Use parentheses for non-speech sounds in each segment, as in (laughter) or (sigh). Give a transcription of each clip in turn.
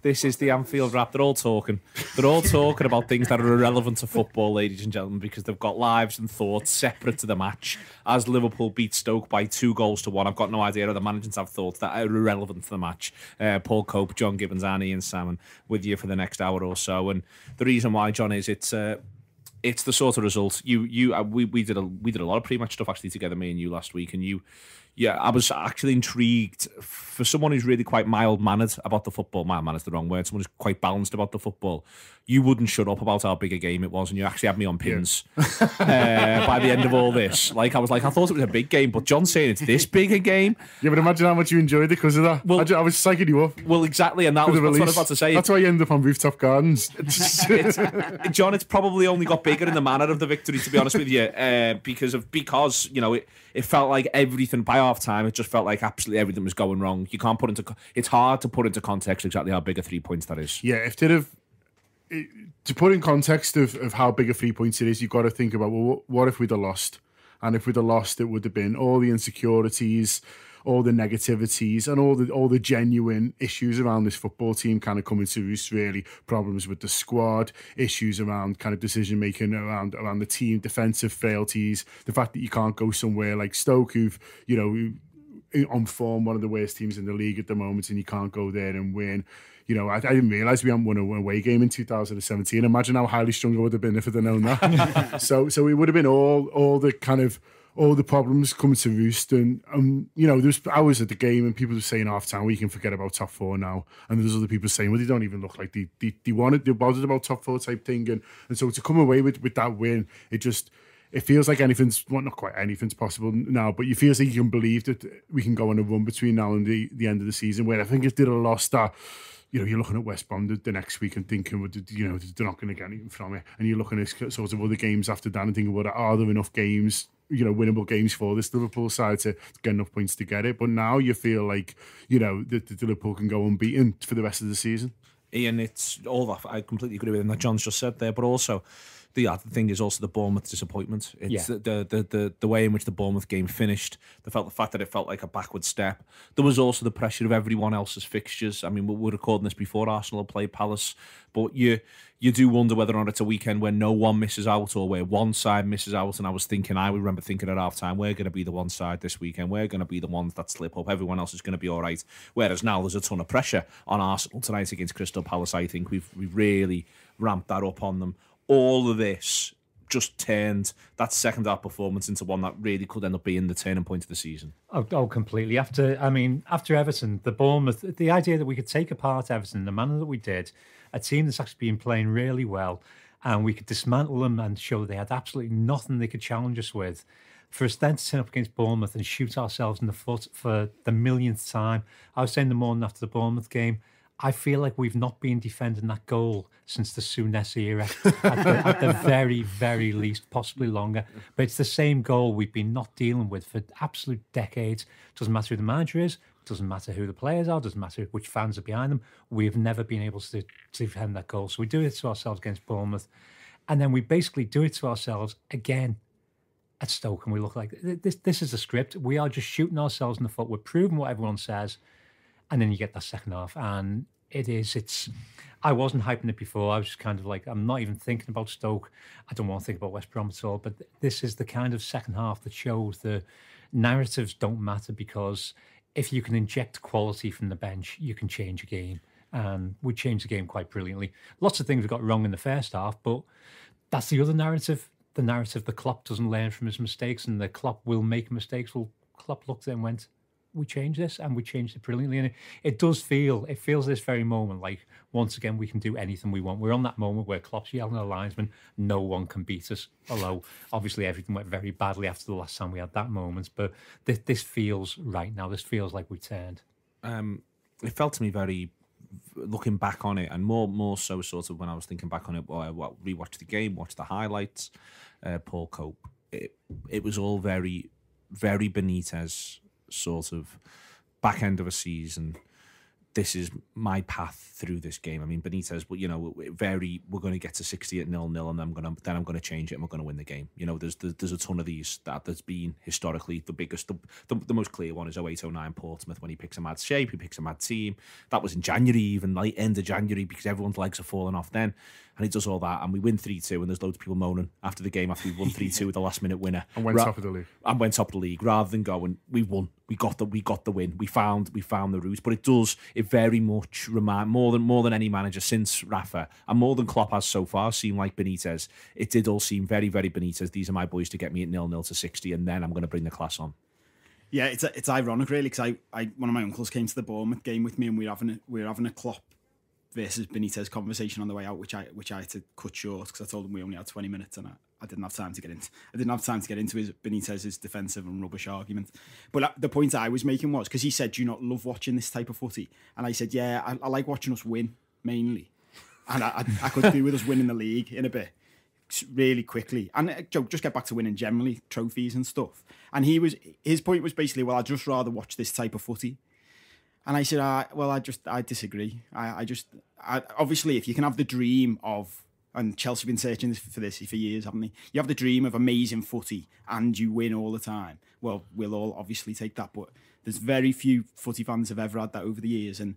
This is the Anfield Wrap. They're all talking. They're all talking about things that are irrelevant to football, ladies and gentlemen, because they've got lives and thoughts separate to the match. As Liverpool beat Stoke by two goals to one, I've got no idea how the managers have thoughts that are irrelevant to the match. Uh, Paul Cope, John Gibbons, Annie, and Salmon with you for the next hour or so. And the reason why, John, is it's. Uh, it's the sort of result you you uh, we, we did a we did a lot of pre-match stuff actually together me and you last week and you yeah, I was actually intrigued for someone who's really quite mild mannered about the football. Mild mannered is the wrong word. Someone who's quite balanced about the football. You wouldn't shut up about how big a game it was, and you actually had me on pins uh, by the end of all this. Like I was like, I thought it was a big game, but John's saying it's this big a game. Yeah, but imagine how much you enjoyed it because of that. Well, I, I was psyching you up. Well, exactly, and that was what I was about to say. That's why you end up on rooftop gardens. (laughs) it's, John, it's probably only got bigger in the manner of the victory, to be honest with you, uh, because of because you know it it felt like everything by half time. It just felt like absolutely everything was going wrong. You can't put into it's hard to put into context exactly how big a three points that is. Yeah, if they'd have to put in context of, of how big a three points it is, you've got to think about well, what if we'd have lost? And if we'd have lost, it would have been all the insecurities, all the negativities and all the all the genuine issues around this football team kind of coming to roost really problems with the squad issues around kind of decision making around around the team defensive frailties the fact that you can't go somewhere like Stoke who've you know on form one of the worst teams in the league at the moment and you can't go there and win you know, I, I didn't realise we hadn't won a away game in 2017. Imagine how highly strung I would have been if I'd known that. (laughs) so, so it would have been all, all the kind of all the problems coming to roost. And, um, you know, there's hours at the game and people were saying half time, we can forget about top four now. And there's other people saying, well, they don't even look like they, they, they wanted, they bothered about top four type thing. And, and so to come away with, with that win, it just, it feels like anything's well, not quite anything's possible now, but you feel like you can believe that we can go on a run between now and the, the end of the season. Where I think if they'd have lost that, you know, you're looking at West Brom the next week and thinking, well, you know, they're not going to get anything from it. And you're looking at sort of other games after that and thinking, well, are there enough games you know, winnable games for this Liverpool side to get enough points to get it. But now you feel like, you know, that the Liverpool can go unbeaten for the rest of the season. Ian, it's all that I completely agree with him that John's just said there, but also the uh, other thing is also the Bournemouth disappointment. It's yeah. the, the, the the way in which the Bournemouth game finished. The felt the fact that it felt like a backward step. There was also the pressure of everyone else's fixtures. I mean, we were recording this before Arsenal played Palace, but you you do wonder whether or not it's a weekend where no one misses out or where one side misses out. And I was thinking, I remember thinking at half time, we're going to be the one side this weekend. We're going to be the ones that slip up. Everyone else is going to be all right. Whereas now there's a ton of pressure on Arsenal tonight against Crystal Palace. I think we've we've really ramped that up on them. All of this just turned that second half performance into one that really could end up being the turning point of the season. Oh, oh, completely. After, I mean, after Everton, the Bournemouth, the idea that we could take apart Everton in the manner that we did, a team that's actually been playing really well, and we could dismantle them and show they had absolutely nothing they could challenge us with. For us then to turn up against Bournemouth and shoot ourselves in the foot for the millionth time. I was saying the morning after the Bournemouth game, I feel like we've not been defending that goal since the Souness era, at, the, at the (laughs) (laughs) very, very least, possibly longer. But it's the same goal we've been not dealing with for absolute decades. Doesn't matter who the manager is, doesn't matter who the players are, doesn't matter which fans are behind them. We've never been able to, to defend that goal. So we do it to ourselves against Bournemouth. And then we basically do it to ourselves again at Stoke. And we look like this, this is a script. We are just shooting ourselves in the foot. We're proving what everyone says and then you get that second half, and it is. It's. I wasn't hyping it before. I was just kind of like, I'm not even thinking about Stoke. I don't want to think about West Brom at all. But this is the kind of second half that shows the narratives don't matter because if you can inject quality from the bench, you can change a game. And we changed the game quite brilliantly. Lots of things we got wrong in the first half, but that's the other narrative. The narrative the Klopp doesn't learn from his mistakes and the Klopp will make mistakes. Well, Klopp looked and went, we changed this and we changed it brilliantly. And it, it does feel, it feels this very moment like once again we can do anything we want. We're on that moment where Klopp's yelling at the linesman, no one can beat us. Although obviously everything went very badly after the last time we had that moment. But this, this feels right now. This feels like we turned. Um, it felt to me very looking back on it, and more more so sort of when I was thinking back on it, well, I rewatched the game, watched the highlights. Uh, Paul Cope. It it was all very very Benitez sort of back end of a season. this is my path through this game. I mean, Benitez, but you know, very we're going to get to sixty at nil nil, and then I'm going to then I'm going to change it, and we're going to win the game. You know, there's there's a ton of these that there's been historically the biggest, the, the, the most clear one is 0809 Portsmouth when he picks a mad shape, he picks a mad team. That was in January, even late end of January, because everyone's legs are falling off then and he does all that, and we win three two, and there's loads of people moaning after the game after we won three two with the last minute winner, (laughs) and went Ra- top of the league, and went top of the league, rather than going, we won, we got the we got the win, we found we found the route, but it does it very much remind more than more than any manager since Rafa and more than Klopp has so far seemed like Benitez. It did all seem very very Benitez. These are my boys to get me at nil nil to sixty, and then I'm going to bring the class on. Yeah, it's it's ironic really because I, I one of my uncles came to the Bournemouth game with me and we were having a, we were having a Klopp versus Benitez conversation on the way out, which I which I had to cut short because I told him we only had twenty minutes and I, I didn't have time to get into. I didn't have time to get into his Benitez's defensive and rubbish argument. But uh, the point I was making was because he said, "Do you not love watching this type of footy?" And I said, "Yeah, I, I like watching us win mainly, and I, I, I could do with us winning the league in a bit." really quickly and uh, just get back to winning generally trophies and stuff and he was his point was basically well i'd just rather watch this type of footy and I said, well, I just, I disagree. I, I just, I, obviously, if you can have the dream of, and Chelsea have been searching for this for years, haven't they? You have the dream of amazing footy and you win all the time. Well, we'll all obviously take that, but there's very few footy fans have ever had that over the years. And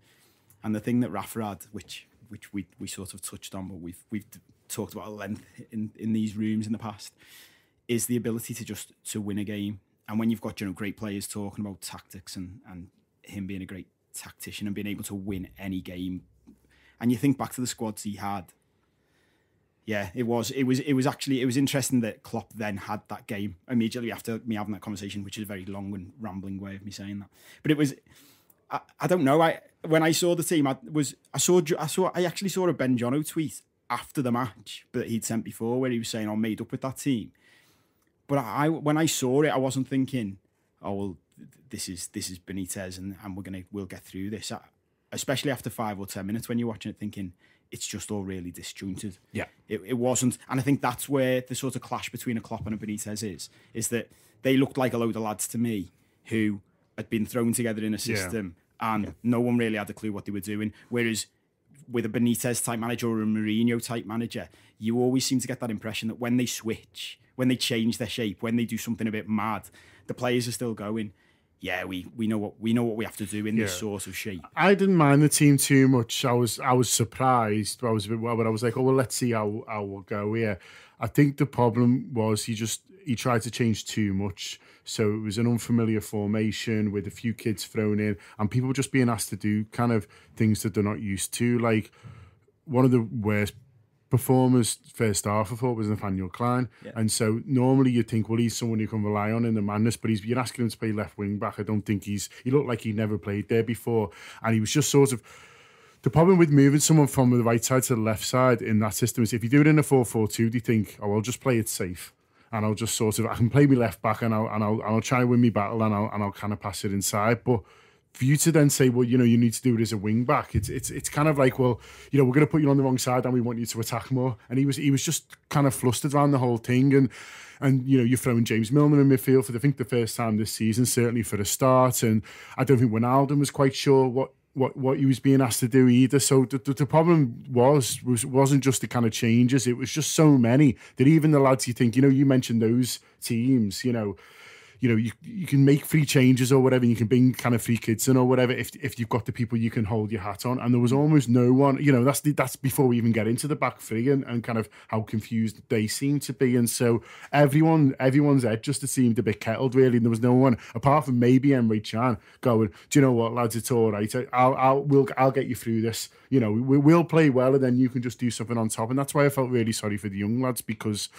and the thing that Rafa had, which which we we sort of touched on, but we've we've talked about at length in in these rooms in the past, is the ability to just to win a game. And when you've got you know great players talking about tactics and and him being a great tactician and being able to win any game. And you think back to the squads he had. Yeah, it was. It was. It was actually. It was interesting that Klopp then had that game immediately after me having that conversation, which is a very long and rambling way of me saying that. But it was. I, I don't know. I when I saw the team, I was. I saw. I saw. I actually saw a Ben Jono tweet after the match that he'd sent before, where he was saying, "I'm made up with that team." But I, when I saw it, I wasn't thinking, "Oh well, this is this is Benitez, and, and we're gonna we'll get through this. Especially after five or ten minutes, when you're watching it, thinking it's just all really disjointed. Yeah, it, it wasn't, and I think that's where the sort of clash between a Klopp and a Benitez is. Is that they looked like a load of lads to me who had been thrown together in a system, yeah. and yeah. no one really had a clue what they were doing. Whereas with a Benitez type manager or a Mourinho type manager, you always seem to get that impression that when they switch, when they change their shape, when they do something a bit mad, the players are still going yeah, we, we know what we know what we have to do in yeah. this sort of shape. I didn't mind the team too much. I was I was surprised. I was a bit well, but I was like, oh well, let's see how how we'll go here. I think the problem was he just he tried to change too much. So it was an unfamiliar formation with a few kids thrown in, and people just being asked to do kind of things that they're not used to. Like one of the worst performers first half I thought was Nathaniel Klein. Yeah. And so normally you'd think, well, he's someone you can rely on in the madness, but he's you're asking him to play left wing back. I don't think he's he looked like he never played there before. And he was just sort of the problem with moving someone from the right side to the left side in that system is if you do it in a 4-4-2, do you think, oh, I'll just play it safe and I'll just sort of I can play me left back and I'll and I'll, and I'll try and win me battle and I'll and I'll kind of pass it inside, but for you to then say, well, you know, you need to do it as a wing back, it's it's it's kind of like, well, you know, we're going to put you on the wrong side and we want you to attack more. And he was he was just kind of flustered around the whole thing, and and you know, you're throwing James Milner in midfield for I think the first time this season, certainly for a start, and I don't think Wijnaldum was quite sure what. What, what he was being asked to do either. So the, the, the problem was was wasn't just the kind of changes. It was just so many that even the lads you think you know you mentioned those teams you know you know, you you can make free changes or whatever. You can bring kind of free kids in or whatever if if you've got the people you can hold your hat on. And there was almost no one. You know, that's the, that's before we even get into the back three and, and kind of how confused they seem to be. And so everyone everyone's head just seemed a bit kettled really. And there was no one apart from maybe Emre Can going. Do you know what, lads? It's all right. I'll I'll we'll I'll get you through this. You know, we, we'll play well, and then you can just do something on top. And that's why I felt really sorry for the young lads because,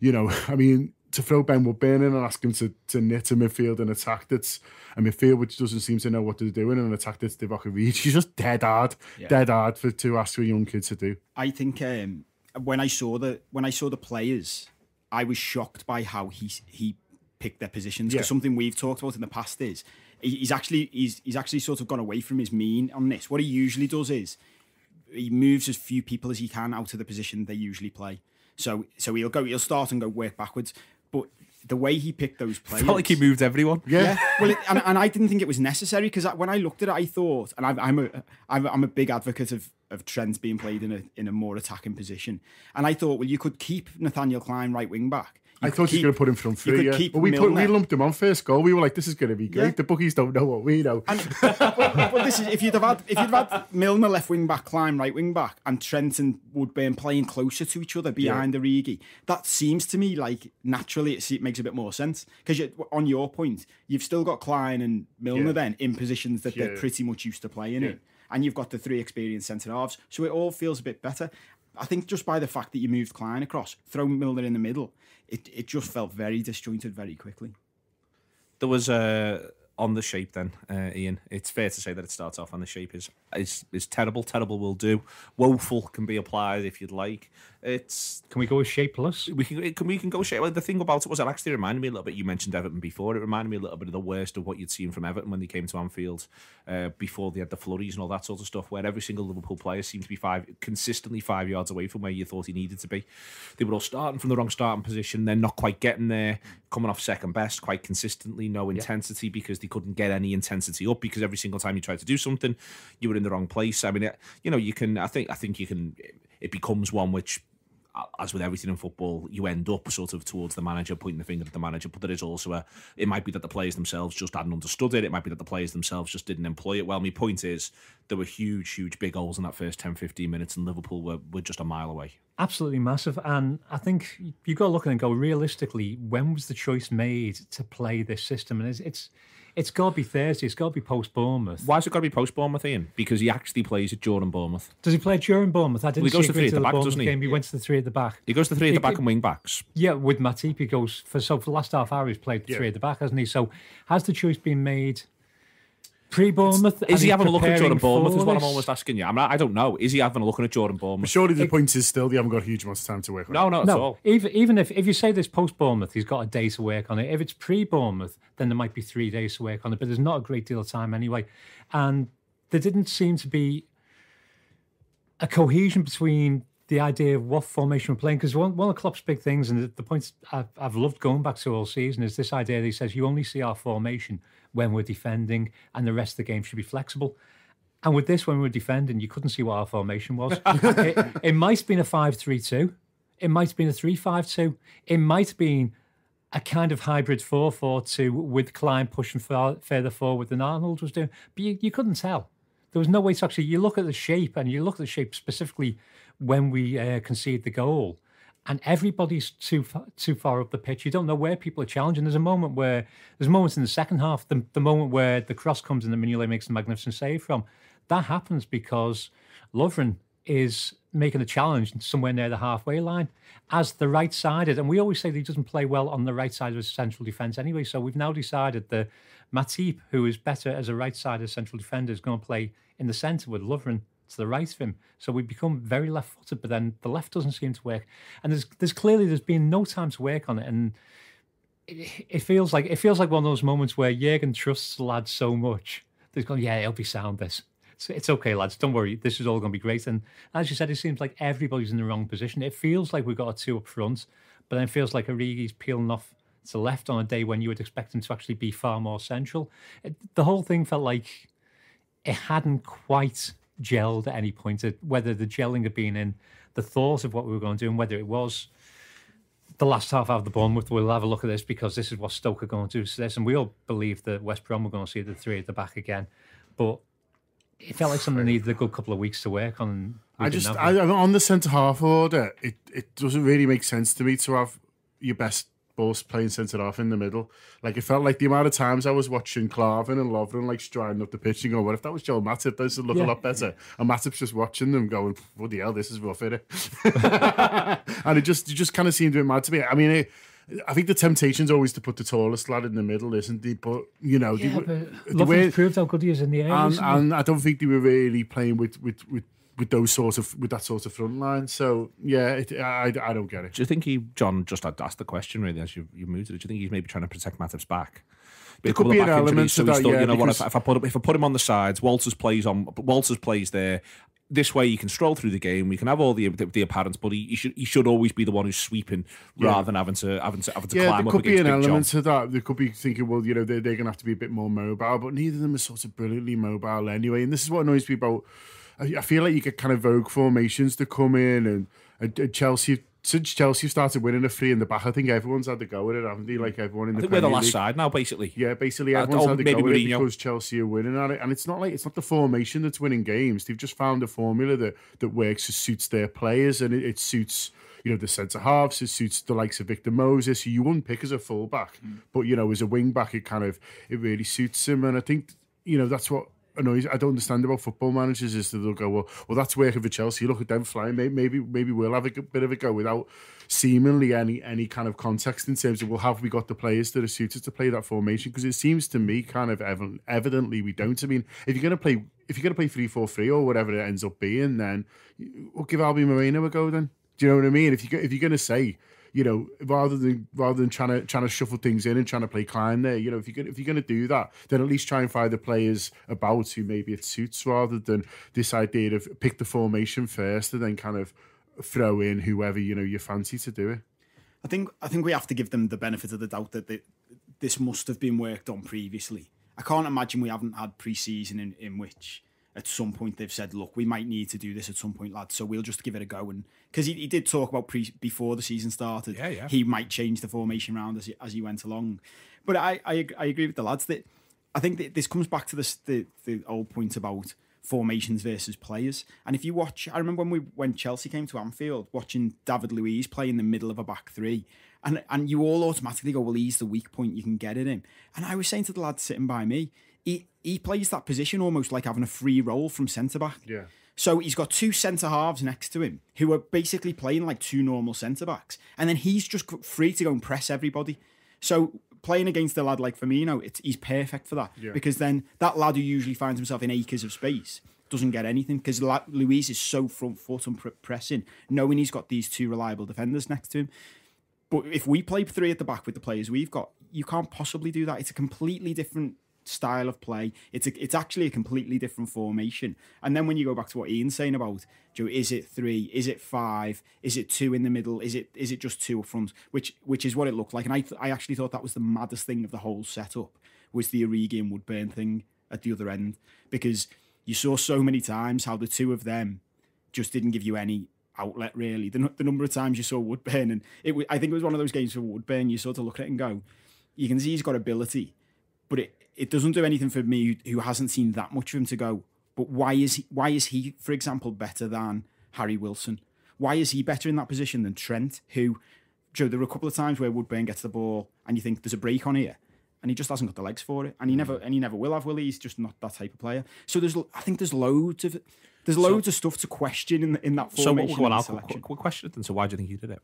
you know, (laughs) I mean to throw Ben Woodburn in and ask him to, to knit a midfield and attack that's a midfield which doesn't seem to know what they're doing and an attack that's Divock Reed. He's (laughs) just dead hard, yeah. dead hard for to ask a young kid to do. I think um, when I saw the when I saw the players, I was shocked by how he he picked their positions. Because yeah. something we've talked about in the past is he's actually he's he's actually sort of gone away from his mean on this. What he usually does is he moves as few people as he can out of the position they usually play. So so he'll go he'll start and go work backwards. But the way he picked those players. (laughs) Felt like he moved everyone. Yeah. well, it, and, and I didn't think it was necessary because when I looked at it, I thought, and I'm, I'm a I'm, I'm a big advocate of of Trent being played in a in a more attacking position, and I thought, well, you could keep Nathaniel Klein right wing back. You I thought was keep- going to put him from you three. Yeah. But we put we lumped him on first goal. We were like, this is going to be great. Yeah. The bookies don't know what we know. And, (laughs) well, this is if you'd have had if you'd had Milner left wing back, Klein right wing back, and Trent and Woodburn playing closer to each other behind the Origi, that seems to me like naturally it, makes a bit more sense because on your point, you've still got Klein and Milner Yeah. then in positions that they're pretty much used to playing in, and you've got the three experienced centre halves, so it all feels a bit better. I think just by the fact that you moved Klein across, throw Milner in the middle, it, it just felt very disjointed very quickly. There was uh, on the shape then, uh, Ian. It's fair to say that it starts off on the shape is is is terrible. Terrible will do. Woeful can be applied if you'd like. It's Can we go with shape plus? we can can we can go shape. Well, the thing about it was it actually reminded me a little bit. You mentioned Everton before. It reminded me a little bit of the worst of what you'd seen from Everton when they came to Anfield uh, before they had the flurries and all that sort of stuff. Where every single Liverpool player seemed to be five consistently five yards away from where you thought he needed to be. They were all starting from the wrong starting position. They're not quite getting there. Coming off second best quite consistently. No intensity because they couldn't get any intensity up because every single time you tried to do something, you were in the wrong place. I mean, it, you know, you can. I think. I think you can. It becomes one which as with everything in football, you end up sort of towards the manager, pointing the finger at the manager. But there is also a, it might be that the players themselves just hadn't understood it. It might be that the players themselves just didn't employ it well. My point is, there were huge, huge big holes in that first 10, 15 minutes, and Liverpool were, were just a mile away. Absolutely massive. And I think you've got to look at and go, realistically, when was the choice made to play this system? And it's it's, it's got to be Thursday. It's got to be post Bournemouth. Why's it got to be post Bournemouth, Ian? Because he actually plays at Jordan Bournemouth. Does he play at Jordan Bournemouth? I didn't Well, he goes it to three at the back, Bournemouth doesn't he? Game. He went to the three at the back. He goes to three at the It- back it- and wing backs. Yeah, with Matip, he goes for so for the last half hour he's played the three at the back, hasn't he? So has the choice been made pre Bournemouth? Is he having a look at Jordan Bournemouth? Is what I'm almost almost asking you. I mean, I don't know. Is he having a look at Jordan Bournemouth? Surely the point is still they haven't got a huge amount of time to work on. No, it. not at No, all. even even if, if you say this post Bournemouth, he's got a day to work on it. If it's pre Bournemouth, then there might be three days to work on it. But there's not a great deal of time anyway, and there didn't seem to be a cohesion between the idea of what formation we're playing. Because one, one of Klopp's big things, and the, the points I've, I've loved going back to all season, is this idea that he says you only see our formation when we're defending, and the rest of the game should be flexible. And with this, when we were defending, you couldn't see what our formation was. (laughs) it, it might have been a 5 3 2. It might have been a 3 5 2. It might have been a kind of hybrid 4 4 2 with Klein pushing far, further forward than Arnold was doing. But you, you couldn't tell. There was no way to actually. You look at the shape, and you look at the shape specifically when we uh, concede the goal, and everybody's too far, too far up the pitch. You don't know where people are challenging. There's a moment where there's moments in the second half, the, the moment where the cross comes in and Mignolet makes a magnificent save from. That happens because Lovren is making a challenge somewhere near the halfway line as the right sided. And we always say that he doesn't play well on the right side of his central defence anyway. So we've now decided that Matip, who is better as a right sided central defender, is going to play in the centre with Lovren to the right of him. So we become very left footed, but then the left doesn't seem to work. And there's there's clearly there's been no time to work on it. And it, it feels like it feels like one of those moments where Jurgen trusts the lads so much. They've gone, yeah, it'll be sound this. It's, it's okay, lads. Don't worry. This is all going to be great. And as you said, it seems like everybody's in the wrong position. It feels like we've got a two up front, but then it feels like Origi's peeling off to left on a day when you would expect him to actually be far more central. It, the whole thing felt like it hadn't quite gelled at any point. It- Whether the gelling had been in the thought of what we were going to do and whether it was the last half of the Bournemouth, we'll have a look at this because this is what Stoke are going to do to this. And we all believe that West Brom were going to see the three at the back again. But it felt like something needed a good couple of weeks to work on. I just, I, on the centre half order, it, it doesn't really make sense to me to have your best both playing centre off in the middle. Like it felt like the amount of times I was watching Klavan and Lovren like striding up the pitch and going, "What if that was Joel Matip? Those would look Yeah. a lot better." And Matip's just watching them, going, "What the hell, this is rough, is (laughs) and it just, it just kind of seemed a bit mad to me. I mean, it, I think the temptation's always to put the tallest lad in the middle, isn't it? But you know, yeah, they, but the way- Lovren's proved how good he is in the air. and, and I don't think they were really playing with with with with those sort of with that sort of front line. So yeah, it, I I don't get it. Do you think he, John, just asked the question really as you you moved it? Do you think he's maybe trying to protect Matip's back? There could be an element so that, yeah, you know what? If, if I put him, if I put him on the sides, Walters plays on Walters plays there. This way, you can stroll through the game. We can have all the the, the apparent, but he, he should he should always be the one who's sweeping rather than having to having to having to Yeah, climb there could be an element John. to that. They could be thinking, well, you know, they're, they're going to have to be a bit more mobile, but neither of them are sort of brilliantly mobile anyway. And this is what annoys me about. I, I feel like you get kind of vogue formations to come in, and, and, and Chelsea since Chelsea started winning a three in the back, I think everyone's had to go with it, haven't they? Like everyone in I the think we're the last League. side now, basically. Yeah, basically Uh, everyone's oh, had to maybe go with it because Chelsea are winning at it, and it's not like it's not the formation that's winning games. They've just found a formula that that works, that suits their players, and it, it suits you know the centre halves. It suits the likes of Victor Moses, who you wouldn't pick as a fullback, but you know as a wing back, it kind of it really suits him, and I think you know that's what. Annoys, I don't understand about football managers is that they'll go well. Well, that's working for Chelsea. Look at them flying. Maybe, maybe, maybe we'll have a bit of a go without seemingly any any kind of context in terms of well, have we got the players that are suited to play that formation? Because it seems to me kind of ev- evidently we don't. I mean, if you're going to play if you're going to play three four three or whatever it ends up being, then we'll give Albi Moreno a go. Then do you know what I mean? If you if you're going to say. You know, rather than rather than trying to trying to shuffle things in and trying to play Klein there, you know, if you're gonna, if you're going to do that, then at least try and find the players about who maybe it suits, rather than this idea of pick the formation first and then kind of throw in whoever you know you fancy to do it. I think I think we have to give them the benefit of the doubt that they, this must have been worked on previously. I can't imagine we haven't had pre-season in, in which at some point they've said, "Look, we might need to do this at some point, lads. So we'll just give it a go." And because he, he did talk about pre before the season started, Yeah, yeah. he might change the formation round as he, as he went along. But I, I I agree with the lads that I think that this comes back to this the the old point about formations versus players. And if you watch, I remember when we when Chelsea came to Anfield, watching David Luiz play in the middle of a back three, and and you all automatically go, well, he's the weak point. You can get it in. And I was saying to the lads sitting by me, he he plays that position almost like having a free role from centre back. Yeah. So he's got two centre halves next to him who are basically playing like two normal centre backs, and then he's just free to go and press everybody. So playing against a lad like Firmino, it's, he's perfect for that because then that lad who usually finds himself in acres of space doesn't get anything because Luiz is so front foot and pr- pressing, knowing he's got these two reliable defenders next to him. But if we play three at the back with the players we've got, you can't possibly do that. It's a completely different style of play. It's a, it's actually a completely different formation. And then when you go back to what Ian's saying about Joe, is it three? Is it five? Is it two in the middle? Is it is it just two up front? Which which is what it looked like. And I I actually thought that was the maddest thing of the whole setup was the Origi and Woodburn thing at the other end because you saw so many times how the two of them just didn't give you any outlet really. The, the number of times you saw Woodburn, and it, I think it was one of those games for Woodburn. You sort of look at it and go, you can see he's got ability, but it, it doesn't do anything for me who, who hasn't seen that much of him to go. But why is he? Why is he, for example, better than Harry Wilson? Why is he better in that position than Trent? Who, Joe, there were a couple of times where Woodburn gets the ball and you think there's a break on here, and he just hasn't got the legs for it, and he never and he never will have. Will he? He's just not that type of player. So there's, I think there's loads of. There's loads of stuff to question in in that So formation. what, what, selection. quick, quick question then. So why do you think he did it?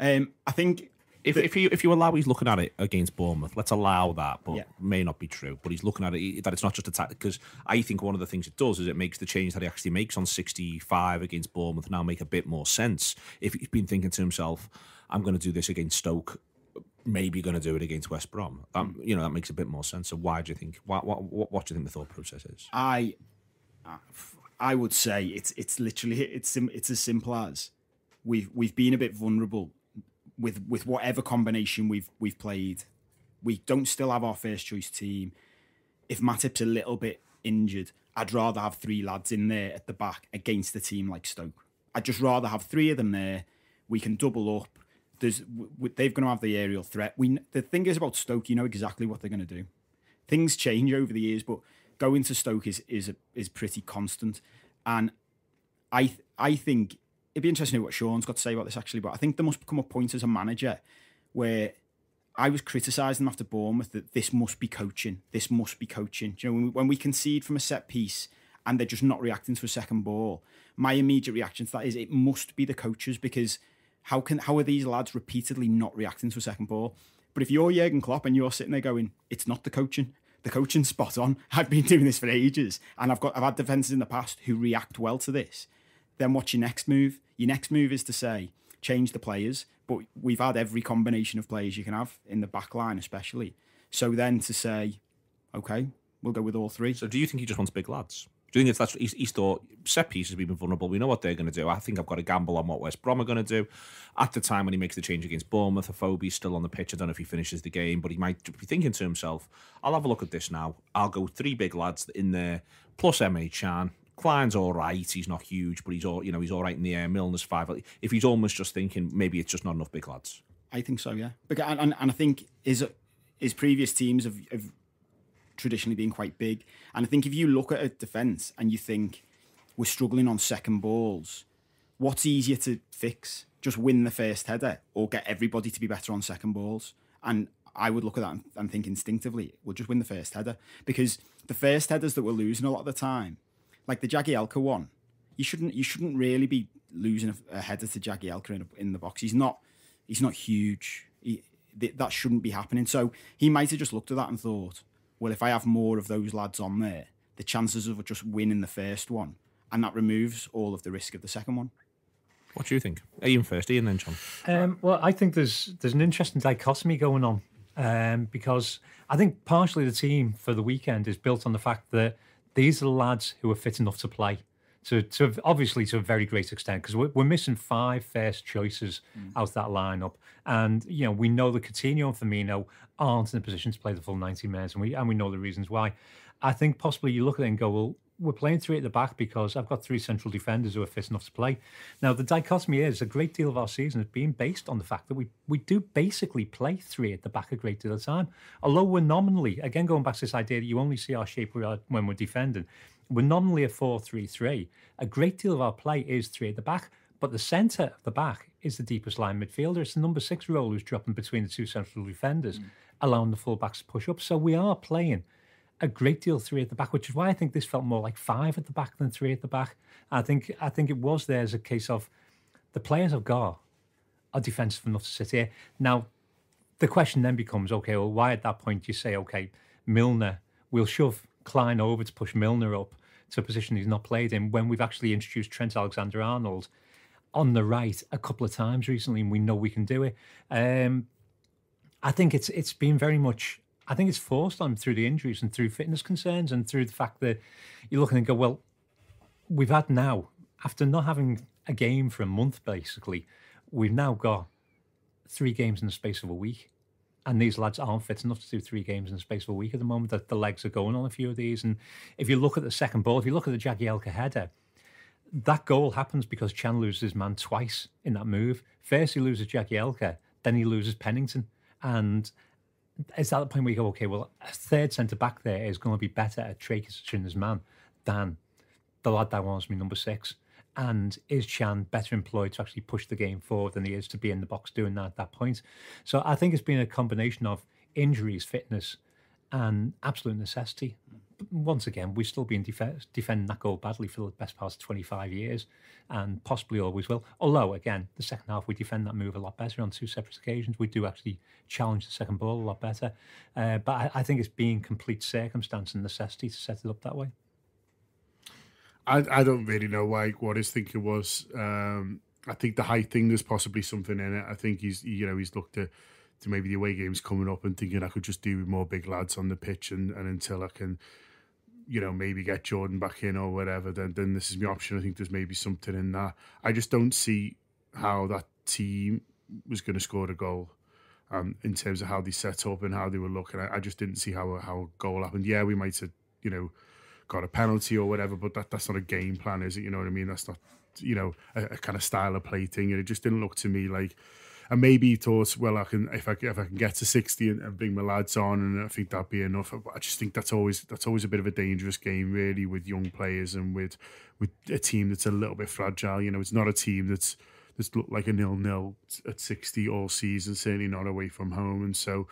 Um, I think If, if you if you allow he's looking at it against Bournemouth, let's allow that, but Yeah. may not be true. But he's looking at it that it's not just a tactic because I think one of the things it does is it makes the change that he actually makes on 65 against Bournemouth now make a bit more sense. If he's been thinking to himself, I'm going to do this against Stoke, maybe going to do it against West Brom. That, mm. you know that makes a bit more sense. So why do you think? What what what, what do you think the thought process is? I, uh, I would say it's it's literally it's it's as simple as we've we've been a bit vulnerable with with whatever combination we've we've played. We don't still have our first choice team. If Matip's a little bit injured, I'd rather have three lads in there at the back against a team like Stoke. I'd just rather have three of them there. We can double up. There's they're going to have the aerial threat. We the thing is about Stoke, you know exactly what they're going to do things change over the years, but going to Stoke is is a, is pretty constant. And I I think it'd be interesting to know what Sean's got to say about this actually. But I think there must come a point as a manager where I was criticising after Bournemouth that this must be coaching. This must be coaching. Do you know, when we, when we concede from a set piece and they're just not reacting to a second ball, my immediate reaction to that is it must be the coaches because how can how are these lads repeatedly not reacting to a second ball? But if you're Jurgen Klopp and you're sitting there going, it's not the coaching. the coaching's spot on. I've been doing this for ages, and I've got I've had defenses in the past who react well to this. Then what's your next move? Your next move is to say change the players, but we've had every combination of players you can have in the back line, especially. So then to say, okay, we'll go with all three. So do you think he just wants big lads? Do you think it's that's he's, he's thought set pieces we've been vulnerable? We know what they're going to do. I think I've got a gamble on what West Brom are going to do. At the time when he makes the change against Bournemouth, Afobe's still on the pitch. I don't know if he finishes the game, but he might be thinking to himself, "I'll have a look at this now. I'll go three big lads in there, plus Emre Can. Klein's all right. He's not huge, but he's all you know. He's all right in the air. Milner's five. If he's almost just thinking maybe it's just not enough big lads. I think so, yeah. Because, and, and, I think his his previous teams have, have traditionally been quite big. And I think if you look at a defence and you think we're struggling on second balls, what's easier to fix? Just win the first header or get everybody to be better on second balls? And I would look at that and, and think instinctively, we'll just win the first header. Because the first headers that we're losing a lot of the time, like the Jagielka one, you shouldn't you shouldn't really be losing a, a header to Jagielka in, in the box. He's not he's not huge. He, that shouldn't be happening. So he might have just looked at that and thought, well, if I have more of those lads on there, the chances of just winning the first one, and that removes all of the risk of the second one. What do you think? Ian first, Ian then John. Um, well, I think there's there's an interesting dichotomy going on um, because I think partially the team for the weekend is built on the fact that these are lads who are fit enough to play. To, to obviously to a very great extent because we're, we're, missing five first choices mm. out of that lineup, and you know we know that Coutinho and Firmino aren't in a position to play the full ninety minutes, and we and we know the reasons why. I think possibly you look at it and go, well, we're playing three at the back because I've got three central defenders who are fit enough to play. Now, the dichotomy is a great deal of our season has been based on the fact that we, we do basically play three at the back a great deal of the time. Although we're nominally, again, going back to this idea that you only see our shape when we're defending, we're nominally a 4 3 3. A great deal of our play is three at the back, but the centre of the back is the deepest line midfielder. It's the number six role who's dropping between the two central defenders, mm. allowing the fullbacks to push up. So we are playing a great deal three at the back, which is why I think this felt more like five at the back than three at the back. I think I think it was there as a case of the players have got are defensive enough to sit here. Now, the question then becomes, okay, well, why at that point do you say, okay, Milner, we'll shove Klein over to push Milner up to a position he's not played in when we've actually introduced Trent Alexander Arnold on the right a couple of times recently, and we know we can do it. Um, I think it's it's been very much I think it's forced on through the injuries and through fitness concerns and through the fact that you look and go, well, we've had now, after not having a game for a month, basically, we've now got three games in the space of a week. And these lads aren't fit enough to do three games in the space of a week at the moment. That the legs are going on a few of these. And if you look at the second ball, if you look at the Jagielka header, that goal happens because Can loses his man twice in that move. First, he loses Jagielka, then he loses Pennington. And is that the point where you go, okay, well, a third centre back there is going to be better at his man than the lad that wants me number six? And is Can better employed to actually push the game forward than he is to be in the box doing that at that point? So I think it's been a combination of injuries, fitness, and absolute necessity once again, we've still been def- defending that goal badly for the best part of 25 years and possibly always will. Although, again, the second half, we defend that move a lot better on two separate occasions. We do actually challenge the second ball a lot better. Uh, but I, I, think it's being complete circumstance and necessity to set it up that way. I, I don't really know why what his thinking was. Um, I think the height thing, there's possibly something in it. I think he's, you know, he's looked at to maybe the away games coming up and thinking I could just do with more big lads on the pitch and, and until I can you know, maybe get Jordan back in or whatever, then then this is my option. I think there's maybe something in that. I just don't see how that team was going to score a goal. Um, in terms of how they set up and how they were looking, I, I just didn't see how how a goal happened. Yeah, we might have, you know, got a penalty or whatever, but that that's not a game plan, is it? You know what I mean? That's not, you know, a, a kind of style of play thing. And it just didn't look to me like and maybe he thought, well, I can if I if I can get to sixty and, and bring my lads on, and I think that'd be enough. I just think that's always that's always a bit of a dangerous game, really, with young players and with with a team that's a little bit fragile. You know, it's not a team that's that's looked like a nil nil at sixty all season, certainly not away from home. And so,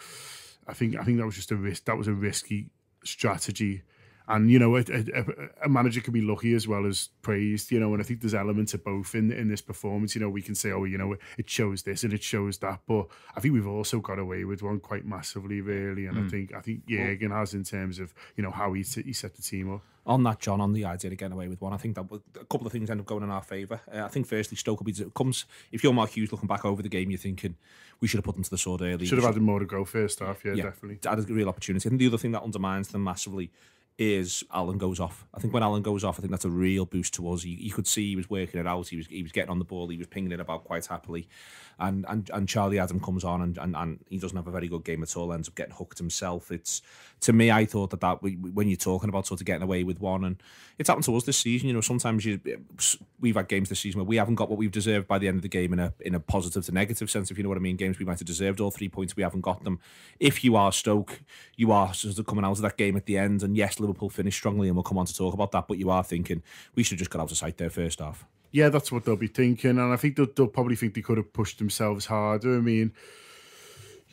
I think I think that was just a risk. That was a risky strategy. And you know, a, a, a, manager can be lucky as well as praised. You know, and I think there's elements of both in in this performance. You know, we can say, oh, you know, it shows this and it shows that, but I think we've also got away with one quite massively, really. And mm. I think I think Jurgen has in terms of you know how he he set the team up on that, John, on the idea of getting away with one, I think that a couple of things end up going in our favour. Uh, I think firstly, Stoke will be comes if you're Mark Hughes looking back over the game, you're thinking we should have put them to the sword early. Should have had more to go first half, yeah, yeah definitely. Had a real opportunity. I think the other thing that undermines them massively is Allen goes off. I think when Allen goes off, I think that's a real boost to us. You, could see he was working it out. He was he was getting on the ball. He was pinging it about quite happily. And and, and Charlie Adam comes on and, and, and he doesn't have a very good game at all. Ends up getting hooked himself. It's to me, I thought that that when you're talking about sort of getting away with one, and it's happened to us this season. You know, sometimes you eh, we've had games this season where we haven't got what we've deserved by the end of the game in a in a positive to negative sense. If you know what I mean, games we might have deserved all three points, we haven't got them. If you are Stoke, you are sort of coming out of that game at the end, and yes, Liverpool finished strongly, and we'll come on to talk about that. But you are thinking we should have just got out of sight there first half. Yeah, that's what they'll be thinking, and I think they'll, they'll probably think they could have pushed themselves harder. I mean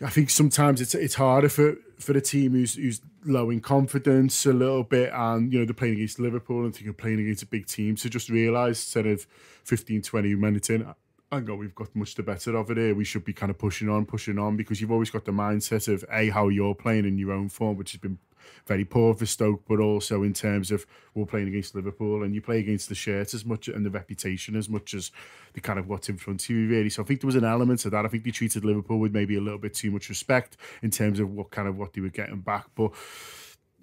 I think sometimes it's it's harder for for the team who's who's low in confidence a little bit, and you know they're playing against Liverpool and thinking playing against a big team to just realise instead of 15, 20 minutes in, I go, we've got much the better of it here. We should be kind of pushing on, pushing on because you've always got the mindset of a how you're playing in your own form, which has been very poor for Stoke, but also in terms of we're playing against Liverpool and you play against the shirt as much and the reputation as much as the kind of what's in front of you, really. So I think there was an element of that. I think they treated Liverpool with maybe a little bit too much respect in terms of what kind of what they were getting back. But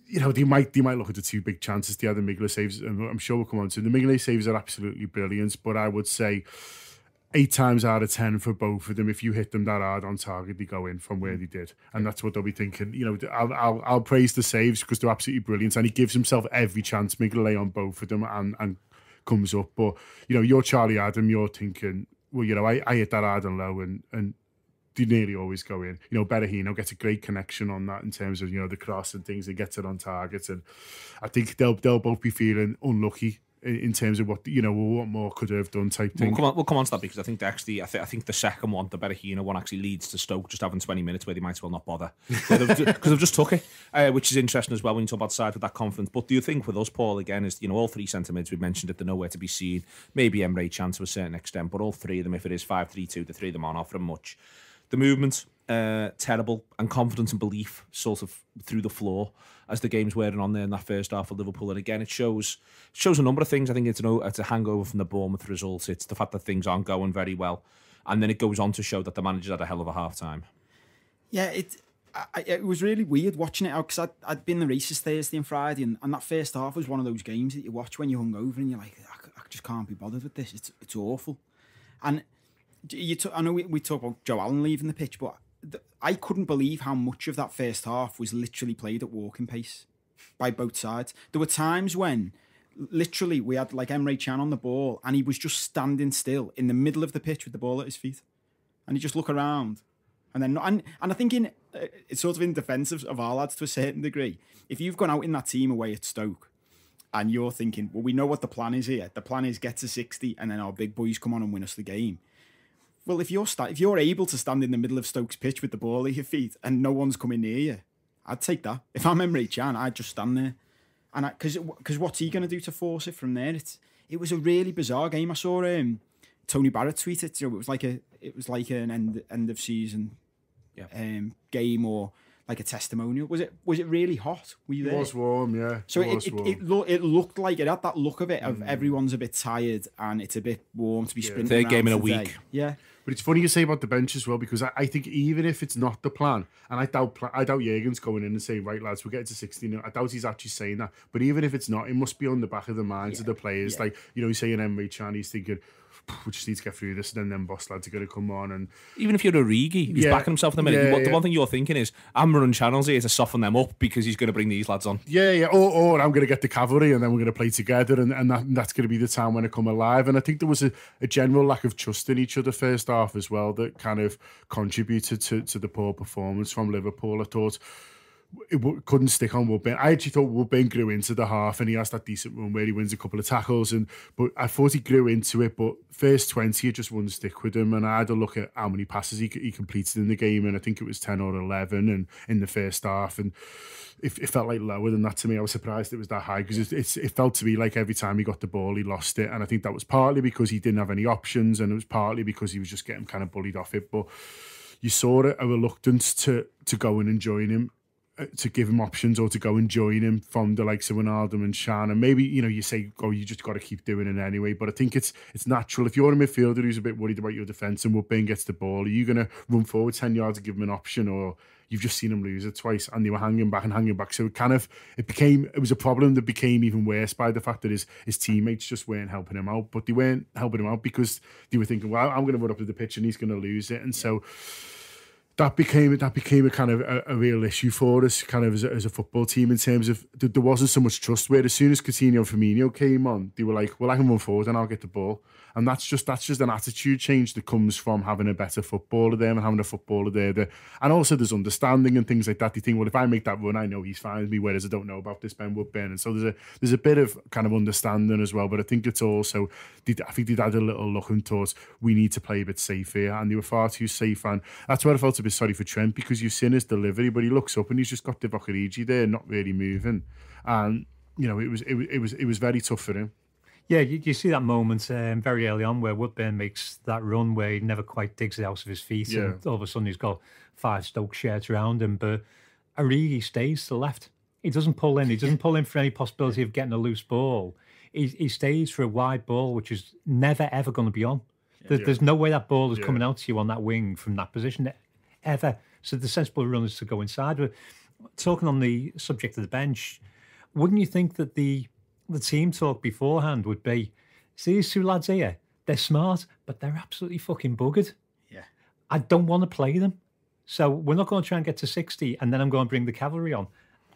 you know, they might they might look at the two big chances. The other Mignolet saves, and I'm sure we'll come on to the Mignolet saves are absolutely brilliant. But I would say eight times out of ten for both of them, if you hit them that hard on target, they go in from where mm. they did, and that's what they'll be thinking. You know, I'll I'll, I'll praise the saves because they're absolutely brilliant, and he gives himself every chance. Mignolet on both of them, and and comes up. But you know, you're Charlie Adam, you're thinking, well, you know, I, I hit that hard and low, and and they nearly always go in. You know, Berahino gets a great connection on that in terms of you know the cross and things. He gets it on target, and I think they'll they'll both be feeling unlucky in terms of what you know what more could have done type thing. We'll come on, we'll come on to that because I think actually I, th- I think the second one, the Berahino one, actually leads to Stoke just having twenty minutes where they might as well not bother (laughs) because they've, they've, just took it, uh, which is interesting as well when you talk about side with that confidence. But do you think with us, Paul, again, is you know all three centre mids we mentioned it, they're nowhere to be seen. Maybe Emre Can to a certain extent, but all three of them, if it is five three two, the three of them aren't offering much. The movement, uh, terrible, and confidence and belief sort of through the floor as the game's wearing on there in that first half of Liverpool. And again, it shows shows a number of things. I think it's, an, it's a hangover from the Bournemouth results. It's the fact that things aren't going very well. And then it goes on to show that the manager's had a hell of a half time. Yeah, it I, it was really weird watching it out because I'd, I'd been the races Thursday and Friday, and, and that first half was one of those games that you watch when you're hungover and you're like, I, I just can't be bothered with this. It's it's awful. And you t- I know we, we talk about Joe Allen leaving the pitch, but I couldn't believe how much of that first half was literally played at walking pace by both sides. There were times when literally we had like Emre Can on the ball and he was just standing still in the middle of the pitch with the ball at his feet. And he just look around. And then, and, and I think in uh, it's sort of in defence of, of our lads to a certain degree. If you've gone out in that team away at Stoke and you're thinking, well, we know what the plan is here. The plan is get to 60 and then our big boys come on and win us the game well, if you're sta- if you're able to stand in the middle of Stokes pitch with the ball at your feet and no one's coming near you, I'd take that. If I'm Emre Can, I'd just stand there, and because because what's he going to do to force it from there? It's it was a really bizarre game. I saw um, Tony Barrett tweet it. You know, it was like a it was like an end end of season yeah. um, game or like a testimonial. Was it was it really hot? Were you there? It was warm, yeah. So it it, it, it, lo- it, looked like it had that look of it of mm. everyone's a bit tired and it's a bit warm to be yeah. sprinting. Third game in a today. week. Yeah. But it's funny you say about the bench as well because I, I think even if it's not the plan, and I doubt I doubt Jurgen's going in and saying, right lads, we're getting to 16. I doubt he's actually saying that. But even if it's not, it must be on the back of the minds yeah. of the players. Yeah. Like you know, he's saying Emre Can, he's thinking we just need to get through this, and then them boss lads are going to come on. And even if you're Origi, he's yeah, backing himself in the minute. Yeah, the one thing you're thinking is, I'm running channels here to soften them up because he's going to bring these lads on. Yeah, yeah. Or, or I'm going to get the cavalry, and then we're going to play together, and, and, that, and that's going to be the time when I come alive. And I think there was a, a, general lack of trust in each other first half as well that kind of contributed to, to the poor performance from Liverpool. I thought it couldn't stick on Woodburn. I actually thought Woodburn grew into the half and he has that decent run where he wins a couple of tackles. And but I thought he grew into it, but first 20, it just wouldn't stick with him. And I had a look at how many passes he, he completed in the game, and I think it was 10 or 11 and in the first half. And it, it felt like lower than that to me. I was surprised it was that high because it, it's, it felt to me like every time he got the ball, he lost it. And I think that was partly because he didn't have any options, and it was partly because he was just getting kind of bullied off it. But you saw a reluctance to to go in and join him Uh, to give him options or to go and join him from the likes of Wijnaldum and Can. And maybe, you know, you say, oh, you just got to keep doing it anyway. But I think it's it's natural. If you're a midfielder who's a bit worried about your defence and Woodburn gets the ball, are you going to run forward 10 yards and give him an option or you've just seen him lose it twice and they were hanging back and hanging back. So it kind of, it became, it was a problem that became even worse by the fact that his, his teammates just weren't helping him out. But they weren't helping him out because they were thinking, well, I'm going to run up to the pitch and he's going to lose it. And so, that became that became a kind of a, a, real issue for us, kind of as a, as a football team in terms of there wasn't so much trust. Where as soon as Coutinho and Firmino came on, they were like, "Well, I can run forward and I'll get the ball." And that's just that's just an attitude change that comes from having a better footballer there and having a footballer there. That, and also there's understanding and things like that. You think, well, if I make that run, I know he's fine with me. Whereas I don't know about this Ben Woodburn, and so there's a there's a bit of kind of understanding as well. But I think it's also I think they'd had a little looking towards we need to play a bit safe here, and they were far too safe. And that's where I felt a bit sorry for Trent because you've seen his delivery, but he looks up and he's just got Divock there, not really moving, and you know it was it, it was it was very tough for him. Yeah, you, you see that moment um, very early on where Woodburn makes that run where he never quite digs it out of his feet, yeah. and all of a sudden he's got five Stoke shirts around him. But Origi stays to the left. He doesn't pull in. He doesn't pull in for any possibility of getting a loose ball. He, he stays for a wide ball, which is never ever going to be on. There, yeah. There's no way that ball is yeah. coming out to you on that wing from that position ever. So the sensible run is to go inside. But talking on the subject of the bench, wouldn't you think that the the team talk beforehand would be, see these two lads here, they're smart, but they're absolutely fucking buggered. Yeah. I don't want to play them. So we're not going to try and get to 60 and then I'm going to bring the cavalry on.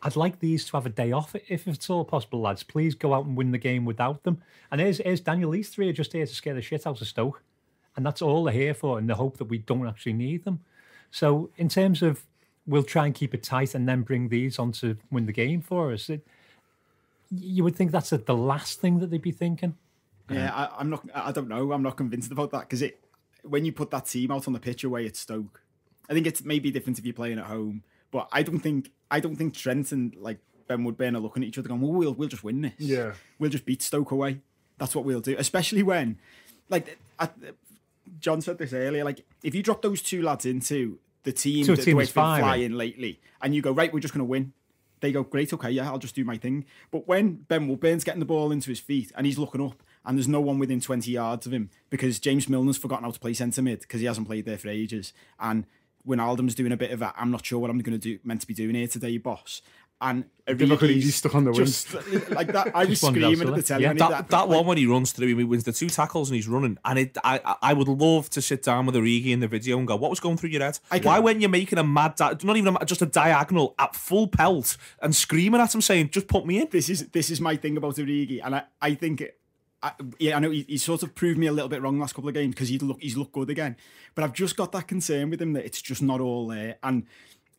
I'd like these to have a day off if it's all possible, lads. Please go out and win the game without them. And here's, here's Daniel. These three are just here to scare the shit out of Stoke. And that's all they're here for, in the hope that we don't actually need them. So, in terms of we'll try and keep it tight and then bring these on to win the game for us, it, you would think that's a, the last thing that they'd be thinking. Yeah, I, am not. I don't know. I'm not convinced about that because it when you put that team out on the pitch away at Stoke, I think it's maybe different if you're playing at home. But I don't think I don't think Trent and like Ben Woodburn are looking at each other going, "Well, we'll we'll just win this. Yeah, we'll just beat Stoke away. That's what we'll do." Especially when, like, I, John said this earlier. Like, if you drop those two lads into the team, that, team the way it's been flying lately, and you go, "Right, we're just going to win." they go, great, okay, yeah, I'll just do my thing. But when Ben Woodburn's getting the ball into his feet and he's looking up and there's no one within 20 yards of him because James Milner's forgotten how to play centre mid because he hasn't played there for ages. And when Wijnaldum's doing a bit of that, I'm not sure what I'm going to do, meant to be doing here today, boss and he's stuck on the just, (laughs) like that. I (laughs) was screaming at the telly. Yeah, that, that, that like, one when he runs through, he wins the two tackles and he's running. And it, I, I would love to sit down with Origi in the video and go, "What was going through your head? Why weren't you making a mad, di- not even a, just a diagonal at full pelt and screaming at him, saying, "Just put me in." This is this is my thing about Origi, and I, I think. I, yeah, I know he, he, sort of proved me a little bit wrong last couple of games because he look he's looked good again, but I've just got that concern with him that it's just not all there, and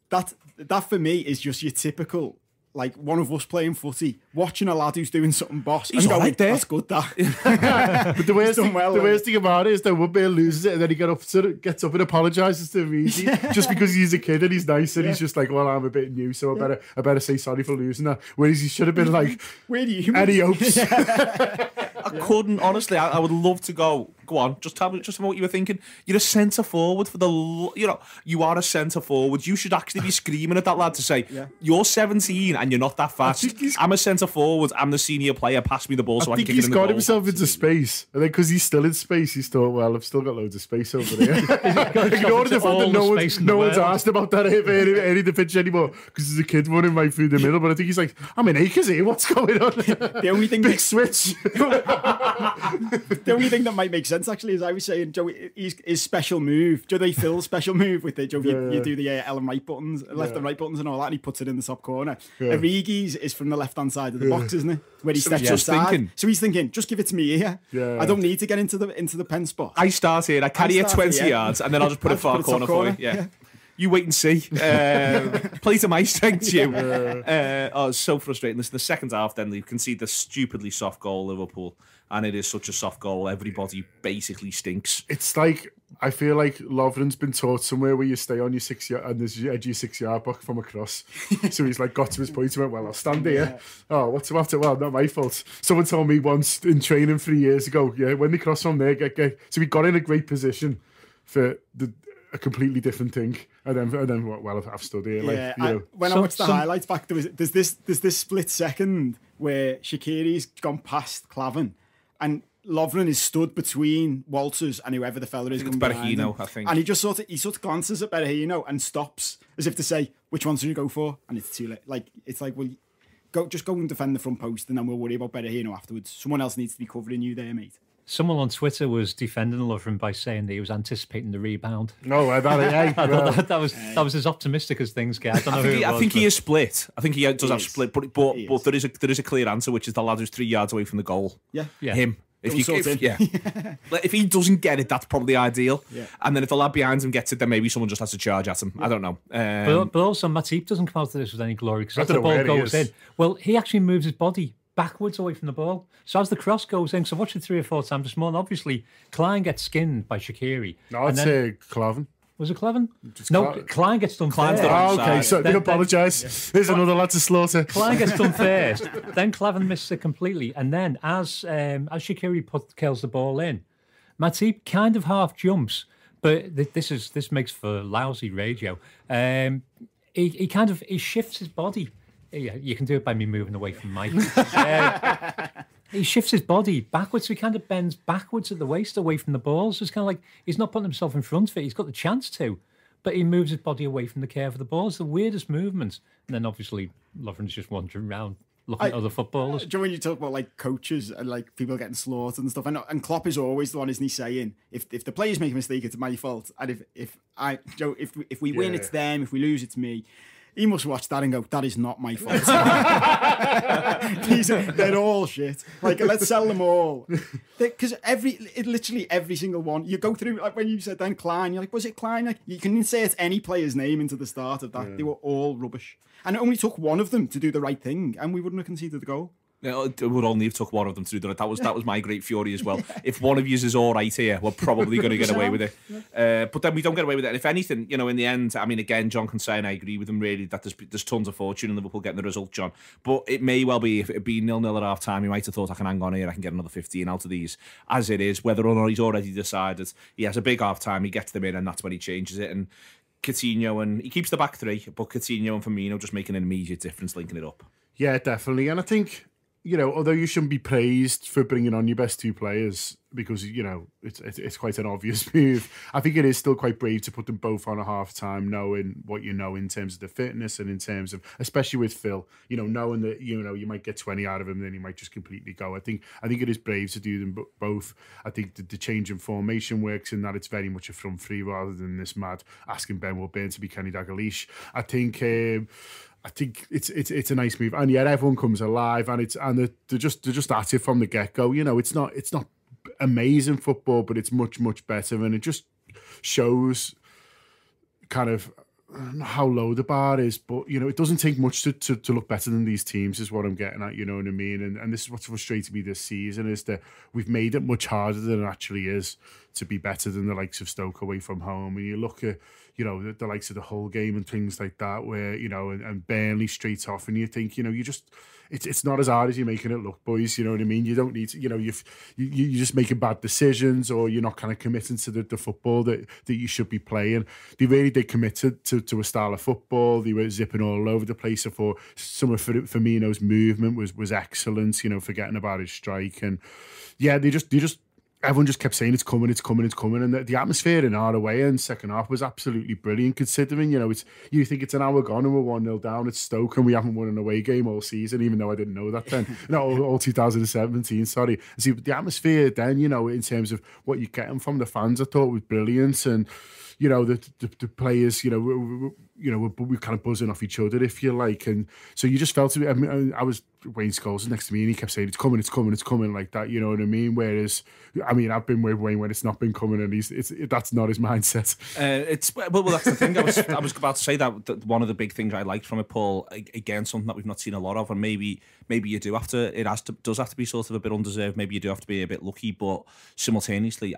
that that for me is just your typical like one of us playing footy, watching a lad who's doing something boss, he's and going, right there. That's good. That. (laughs) but the worst, thing, well, the worst thing about it is that Woodburn loses it, and then he get up to, gets up and apologizes to Reedy yeah. just because he's a kid and he's nice, and yeah. he's just like, well, I'm a bit new, so I better I better say sorry for losing that. Whereas he should have been like, (laughs) where do you any (laughs) hopes? I couldn't honestly. I, I, would love to go. Go on, just tell me, just tell me what you were thinking. You're a centre forward for the, you know, you are a centre forward. You should actually be screaming at that lad to say, yeah. "You're 17 and you're not that fast. I'm a centre forward. I'm the senior player. Pass me the ball so I, I think can he's got himself into space, and then because he's still in space, he's thought, "Well, I've still got loads of space over there." (laughs) (laughs) Ignore the fact that no one's, no one's asked about that any, any the pitch anymore because there's a kid running right through the middle. But I think he's like, "I'm in acres here. What's going on?" (laughs) the only thing big that, switch. the only thing that might make sense actually is I was saying, Joe, his, his special move, Joe, they Phil special move with it, Joe. Yeah, you, you, do the uh, Ellen right buttons, left yeah. and right buttons, and all that, and he puts it in the top corner. Yeah. Origi's is from the left hand side of the box, isn't it? Where he so steps inside. Thinking. So he's thinking, just give it to me here. Yeah. I don't need to get into the into the pen spot. I start here. I carry it twenty yards, and then I'll just put (laughs) it far put corner, corner for you. Yeah. You wait and see. (laughs) Um, play to my strengths, you. Uh, oh, it's so frustrating. Listen, the second half, then you can see the stupidly soft goal, Liverpool, and it is such a soft goal. Everybody basically stinks. It's like I feel like Lovren's been taught somewhere where you stay on your six yard and there's your edge of your six yard book from across. (laughs) so he's like got to his point. He went, Well, I'll stand here. Oh, what's the matter? Well, not my fault. Someone told me once in training three years ago, yeah, when they cross from there, get get so we got in a great position for the a completely different thing. And then and then well, I've stood here. Like, Yeah, you I- know. when I Some- watched the some- highlights back, there was there's this there's this split second where Shaqiri's gone past Klavan, and Lovren is stood between Walters and whoever the fella is. it's coming behind Berahino, him. I think. And he just sort of he sort of glances at Berahino and stops as if to say, "Which one should you go for?" And it's too late. Like it's like, well, go just go and defend the front post, and then we'll worry about Berahino afterwards. Someone else needs to be covering you there, mate. Someone on Twitter was defending Lovren by saying that he was anticipating the rebound. No, I that, hey, (laughs) I that, that was that was as optimistic as things get. I don't know I who think, he, it I was, think he is split. I think he does He have is. split, but but, He but there is a there is a clear answer, which is the lad who's three yards away from the goal. Yeah, Yeah. Him. If Go you if, him. yeah, (laughs) Like, if he doesn't get it, that's probably ideal. Yeah. And then if the lad behind him gets it, then maybe someone just has to charge at him. I don't know. Um, But, but also, Matip doesn't come out of this with any glory because I the ball goes in, well, he actually moves his body backwards away from the ball. So as the cross goes in, so watch it three or four times this morning. Obviously, Klein gets skinned by Shaqiri. no, I'd then- say Klavan. was it Klavan? No, Cla- Klein gets done Klein's first. Oh, okay, so Then- we then- apologise. There's another lad to slaughter. Klein gets done (laughs) first, then Klavan misses it completely, and then as um, as Shaqiri put kills the ball in, Matip kind of half jumps, but th- this is this makes for lousy radio. Um, he, he kind of he shifts his body. Yeah, you can do it by me moving away from Mike. Uh, (laughs) he shifts his body backwards, so he kind of bends backwards at the waist away from the ball. So it's kind of like he's not putting himself in front of it. He's got the chance to, but he moves his body away from the care of the ball. It's the weirdest movement. And then obviously Lovren's just wandering around looking at other footballers. Do you know when you talk about like coaches and like people getting slaughtered and stuff? And, and Klopp is always the one, isn't he, saying if if the players make a mistake, it's my fault, and if if I Joe, if we, if we win, Yeah. it's them. If we lose, it's me. He must watch that and go, that is not my (laughs) fault. (laughs) These are, they're all shit. Like, let's sell them all. Because every, it, literally every single one, you go through, like when you said then Klein, you're like, was it Klein? Like, you can insert any player's name into the start of that. They were all rubbish. And it only took one of them to do the right thing, and we wouldn't have conceded the goal. Yeah, It would only have took one of them through do that. That was that was my great fury as well. (laughs) If one of you is all right here, we're probably going to get away (laughs) with it. Uh, but then we don't get away with it. And if anything, you know, in the end, I mean, again, John can say, and I agree with him really that there's there's tons of fortune in Liverpool getting the result, John. But it may well be if it had been nil nil at half time, he might have thought I can hang on here, I can get another 15 out of these. As it is, whether or not he's already decided, he has a big half time, he gets them in, and that's when he changes it. And Coutinho and he keeps the back three, but Coutinho and Firmino just making an immediate difference, linking it up. Yeah, definitely. And I think, you know, although you shouldn't be praised for bringing on your best two players because, you know, it's, it's, quite an obvious (laughs) move, I think it is still quite brave to put them both on a half time, knowing what you know in terms of the fitness and in terms of, especially with Phil, you know, knowing that, you know, you might get 20 out of him, then he might just completely go. I think I think it is brave to do them both. I think the, the change in formation works in that it's very much a front three rather than this mad asking Ben Woodburn to be Kenny Dalglish. I think. Um, I think it's it's it's a nice move, and yet everyone comes alive, and it's and they're, they're just they're just at it from the get go. You know, it's not it's not amazing football, but it's much much better, and it just shows kind of how low the bar is, but you know, it doesn't take much to, to, to look better than these teams, is what I'm getting at, you know what I mean? And and this is what's frustrated me this season is that we've made it much harder than it actually is to be better than the likes of Stoke away from home. And you look at, you know, the, the likes of the whole game and things like that, where, you know, and, and straight off, and you think, you know, you just it's it's not as hard as you're making it look, boys. You know what I mean? You don't need to, you know, you've, you you're just making bad decisions, or you're not kind of committing to the, the football that, that you should be playing. They really did commit to, to, to a style of football. They were zipping all over the place. Thought some of Fir- Firmino's movement was was excellent. You know, forgetting about his strike, and yeah, they just they just everyone just kept saying it's coming, it's coming, it's coming, and the, the atmosphere in our away and second half was absolutely brilliant. Considering you know it's you think it's an hour gone and we're one 0 down at Stoke and we haven't won an away game all season, even though I didn't know that then. (laughs) no, all, all 2017. Sorry. See the atmosphere then, you know, in terms of what you're getting from the fans, I thought was brilliant and. You know the the, the players, you know, we, we, you know, we're, kind of buzzing off each other, if you like, and so you just felt. I, mean, I was Wayne Scholes next to me, and he kept saying, "It's coming, it's coming, it's coming," like that. You know what I mean? Whereas, I mean, I've been with Wayne when it's not been coming, and he's it's it, that's not his (laughs) mindset. Uh, it's well, well, that's the thing. I was I was about to say that, that one of the big things I liked from it, Paul, again, something that we've not seen a lot of, and maybe maybe you do have to. It has to does have to be sort of a bit undeserved. Maybe you do have to be a bit lucky, but simultaneously,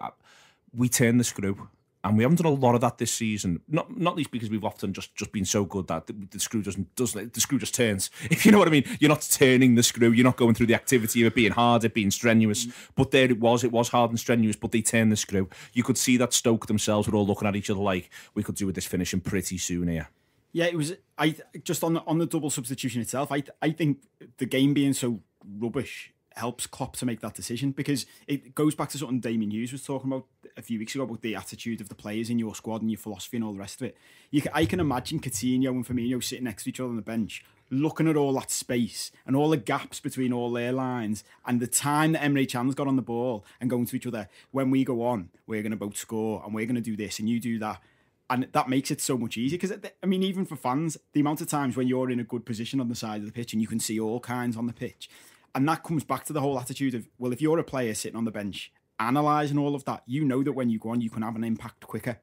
we turn the screw and we haven't done a lot of that this season. Not not least because we've often just just been so good that the, the screw doesn't doesn't the screw just turns. (laughs) If you know what I mean, you're not turning the screw. You're not going through the activity of it being hard, it being strenuous. Mm. But there it was. It was hard and strenuous, but they turned the screw. You could see that Stoke themselves were all looking at each other like we could do with this finishing pretty soon here. Yeah, it was. I just on the on the double substitution itself. I I think the game being so rubbish helps Klopp to make that decision because it goes back to something Damian Hughes was talking about a few weeks ago about the attitude of the players in your squad and your philosophy and all the rest of it. You can, I can imagine Coutinho and Firmino sitting next to each other on the bench, looking at all that space and all the gaps between all their lines and the time that Emre Can's got on the ball and going to each other. When we go on, we're going to both score and we're going to do this and you do that. And that makes it so much easier because, I mean, even for fans, the amount of times when you're in a good position on the side of the pitch and you can see all kinds on the pitch, and that comes back to the whole attitude of, well, if you're a player sitting on the bench, analysing all of that, you know that when you go on, you can have an impact quicker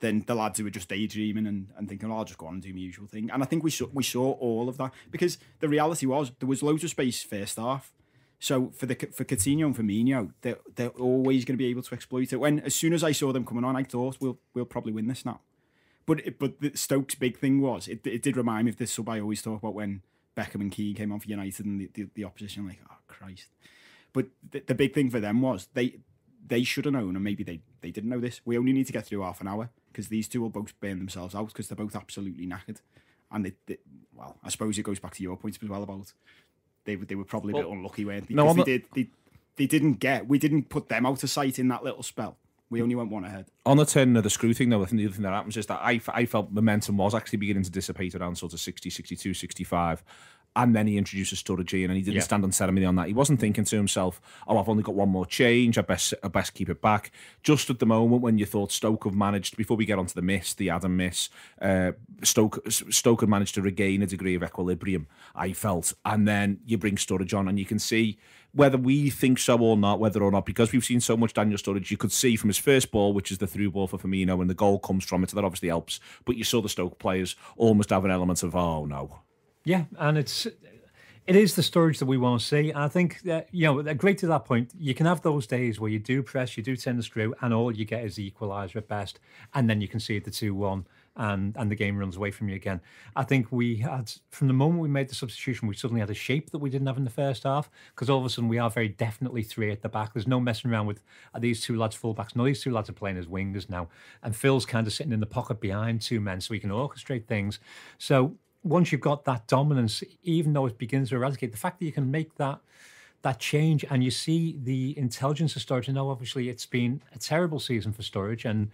than the lads who are just daydreaming and, and thinking, oh, I'll just go on and do my usual thing. And I think we saw, we saw all of that because the reality was there was loads of space first half. So for the for Coutinho and Firmino, they're, they're always going to be able to exploit it. When as soon as I saw them coming on, I thought we'll we'll probably win this now. But it, but Stokes' big thing was it, it did remind me of this sub I always talk about when Beckham and Key came on for United and the, the, the opposition like, oh Christ. But the, the big thing for them was they they should have known, and maybe they, they didn't know this. We only need to get through half an hour because these two will both burn themselves out because they're both absolutely knackered. And they, they, well, I suppose it goes back to your point as well about they they were probably well, a bit unlucky, weren't they? No, they did they, they didn't get we didn't put them out of sight in that little spell. We only went one ahead. On the turn of the screw thing, though, I think the other thing that happens is that I, I felt momentum was actually beginning to dissipate around sort of 60, 62, 65 and then he introduces Sturridge and he didn't yeah. stand on ceremony on that. He wasn't thinking to himself, "Oh, I've only got one more change. I best, I best keep it back." Just at the moment when you thought Stoke have managed, before we get onto the miss, the Adam miss, uh, Stoke, Stoke had managed to regain a degree of equilibrium. I felt, and then you bring Sturridge on, and you can see whether we think so or not, whether or not, because we've seen so much Daniel Sturridge, you could see from his first ball, which is the through ball for Firmino, and the goal comes from it, so that obviously helps. But you saw the Stoke players almost have an element of, oh no. Yeah, and it's it is the Sturridge that we want to see. I think that, you know, great to that point. You can have those days where you do press, you do turn the screw, and all you get is the equaliser at best. And then you can see the 2 1 and, and the game runs away from you again. I think we had, from the moment we made the substitution, we suddenly had a shape that we didn't have in the first half because all of a sudden we are very definitely three at the back. There's no messing around with these two lads fullbacks. No, these two lads are playing as wingers now. And Phil's kind of sitting in the pocket behind two men so he can orchestrate things. So once you've got that dominance, even though it begins to eradicate, the fact that you can make that that change and you see the intelligence of Sturridge. Now, obviously, it's been a terrible season for Sturridge. and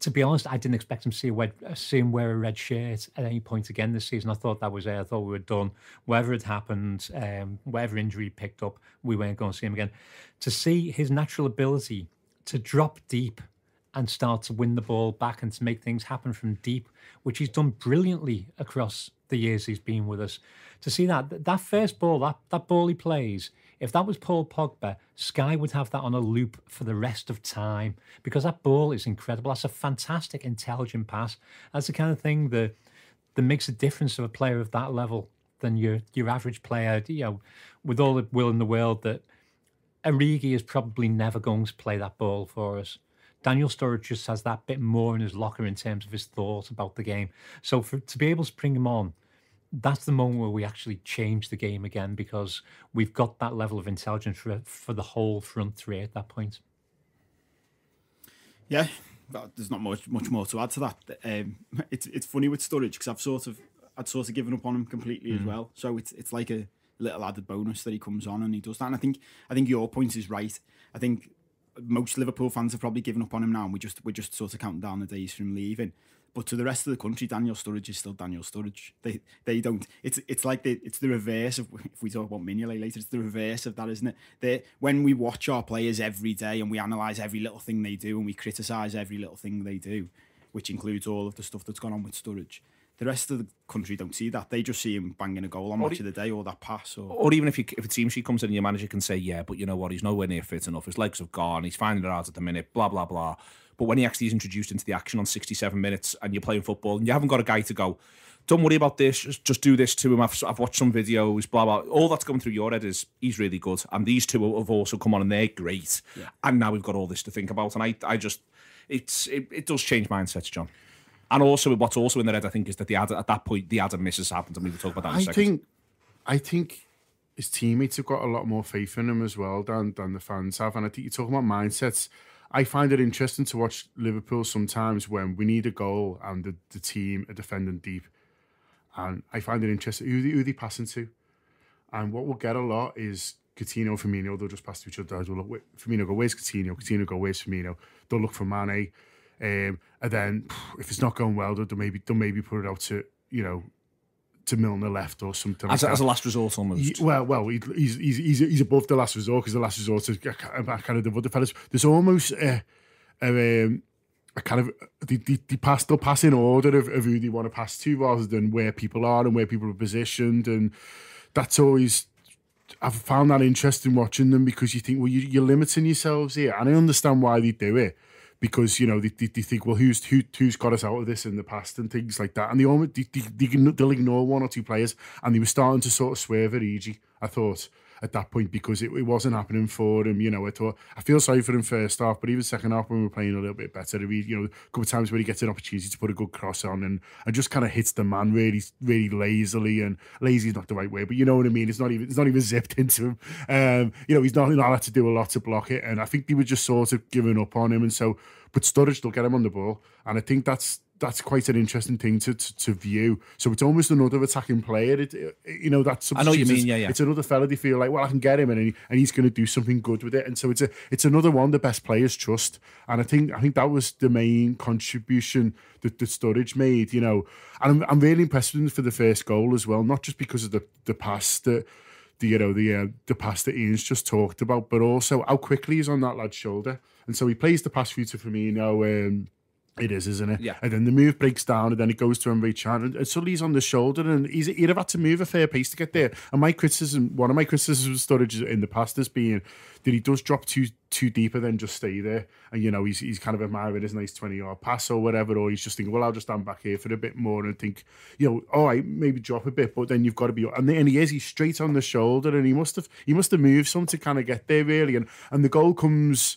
to be honest, I didn't expect him to see, red, see him wear a red shirt at any point again this season. I thought that was it. I thought we were done. Whatever had happened, um, whatever injury picked up, we weren't going to see him again. To see his natural ability to drop deep and start to win the ball back and to make things happen from deep, which he's done brilliantly across the years he's been with us. To see that that first ball, that that ball he plays, if that was Paul Pogba, Sky would have that on a loop for the rest of time because that ball is incredible. That's a fantastic, intelligent pass. That's the kind of thing that that makes a difference of a player of that level than your your average player. You know, with all the will in the world, that Origi is probably never going to play that ball for us. Daniel Sturridge just has that bit more in his locker in terms of his thoughts about the game. So for to be able to bring him on, that's the moment where we actually change the game again because we've got that level of intelligence for, for the whole front three at that point. Yeah, there's not much much more to add to that. Um, it's it's funny with Sturridge because I've sort of I'd sort of given up on him completely mm. as well. So it's it's like a little added bonus that he comes on and he does that. And I think I think your point is right. I think most Liverpool fans have probably given up on him now, and we just we're just sort of counting down the days from leaving. But to the rest of the country, Daniel Sturridge is still Daniel Sturridge. They they don't. It's it's like the it's the reverse of if we talk about Mignolet later. It's the reverse of that, isn't it? They when we watch our players every day and we analyze every little thing they do and we criticize every little thing they do, which includes all of the stuff that's gone on with Sturridge. The rest of the country don't see that. They just see him banging a goal on match of the day or that pass. Or Or even if you, if a team sheet comes in and your manager can say, yeah, but you know what, he's nowhere near fit enough. His legs have gone. He's finding it hard at the minute. Blah blah blah. But when he actually is introduced into the action on 67 minutes and you're playing football and you haven't got a guy to go, don't worry about this. Just, just do this to him. I've, I've watched some videos. Blah blah. All that's going through your head is he's really good. And these two have also come on and they're great. And now we've got all this to think about. And I I just it's it, it does change mindsets, John. And also, what's also in the red, I think, is that the ad, at that point the Adam misses happened, and we will talk about that. In a I second. think, I think his teammates have got a lot more faith in him as well than than the fans have. And I think you're talking about mindsets. I find it interesting to watch Liverpool sometimes when we need a goal and the, the team are defending deep. And I find it interesting who, they- who they passing to. And what we'll get a lot is Coutinho, Firmino, they'll just pass to each other. They'll look, Firmino go, where's Coutinho? Coutinho go, where's Firmino? They'll look for Mane. Um, and then if it's not going well, they'll maybe they'll maybe put it out to, you know, to Milner left or something. as, like a, as a last resort almost. Ye- well, well, he, he's, he's he's he's above the last resort because the last resort is kind of the other fellas. There's almost a, a, um, a kind of the they, the pass they'll pass in order of, of who they want to pass to rather than where people are and where people are positioned, and that's always. I've found that interesting watching them because you think, well, you, you're limiting yourselves here, and I understand why they do it because you know they, they, they think, well, who's who, who's got us out of this in the past and things like that, and they they, they, they'll ignore one or two players, and they were starting to sort of swerve at Eg. I thought at that point because it, it wasn't happening for him. You know, I thought I feel sorry for him first half, but even second half when we were playing a little bit better, he, you know, a couple of times where he gets an opportunity to put a good cross on and and just kind of hits the man really, really lazily and lazy is not the right way, but you know what I mean. It's not even it's not even zipped (laughs) into him. Um, you know, he's not had to do a lot to block it, and I think they were just sort of giving up on him, and so but Sturridge will get him on the ball, and I think that's that's quite an interesting thing to, to, to view. So it's almost another attacking player. It, it- you know that's I know you mean, yeah, yeah. It's another fella they feel like, well, I can get him, and he, and he's going to do something good with it. And so it's a it's another one the best players trust. And I think I think that was the main contribution that the Sturridge made. You know, and I'm, I'm really impressed with him for the first goal as well, not just because of the the pass that. The, you know the uh, the pass that Ian's just talked about, but also how quickly he's on that lad's shoulder, and so he plays the pass through to Firmino. Um, it is, isn't it? Yeah. And then the move breaks down, and then it goes to Emre Can, and, and suddenly he's on the shoulder, and he's he'd have had to move a fair pace to get there. And my criticism, one of my criticisms of Sturridge in the past has been that he does drop too too deeper than just stay there, and you know he's he's kind of admiring his nice twenty yard pass or whatever, or he's just thinking, well, I'll just stand back here for a bit more and think, you know, all right, maybe drop a bit, but then you've got to be, and, and he is, he's straight on the shoulder, and he must have he must have moved some to kind of get there really, and and the goal comes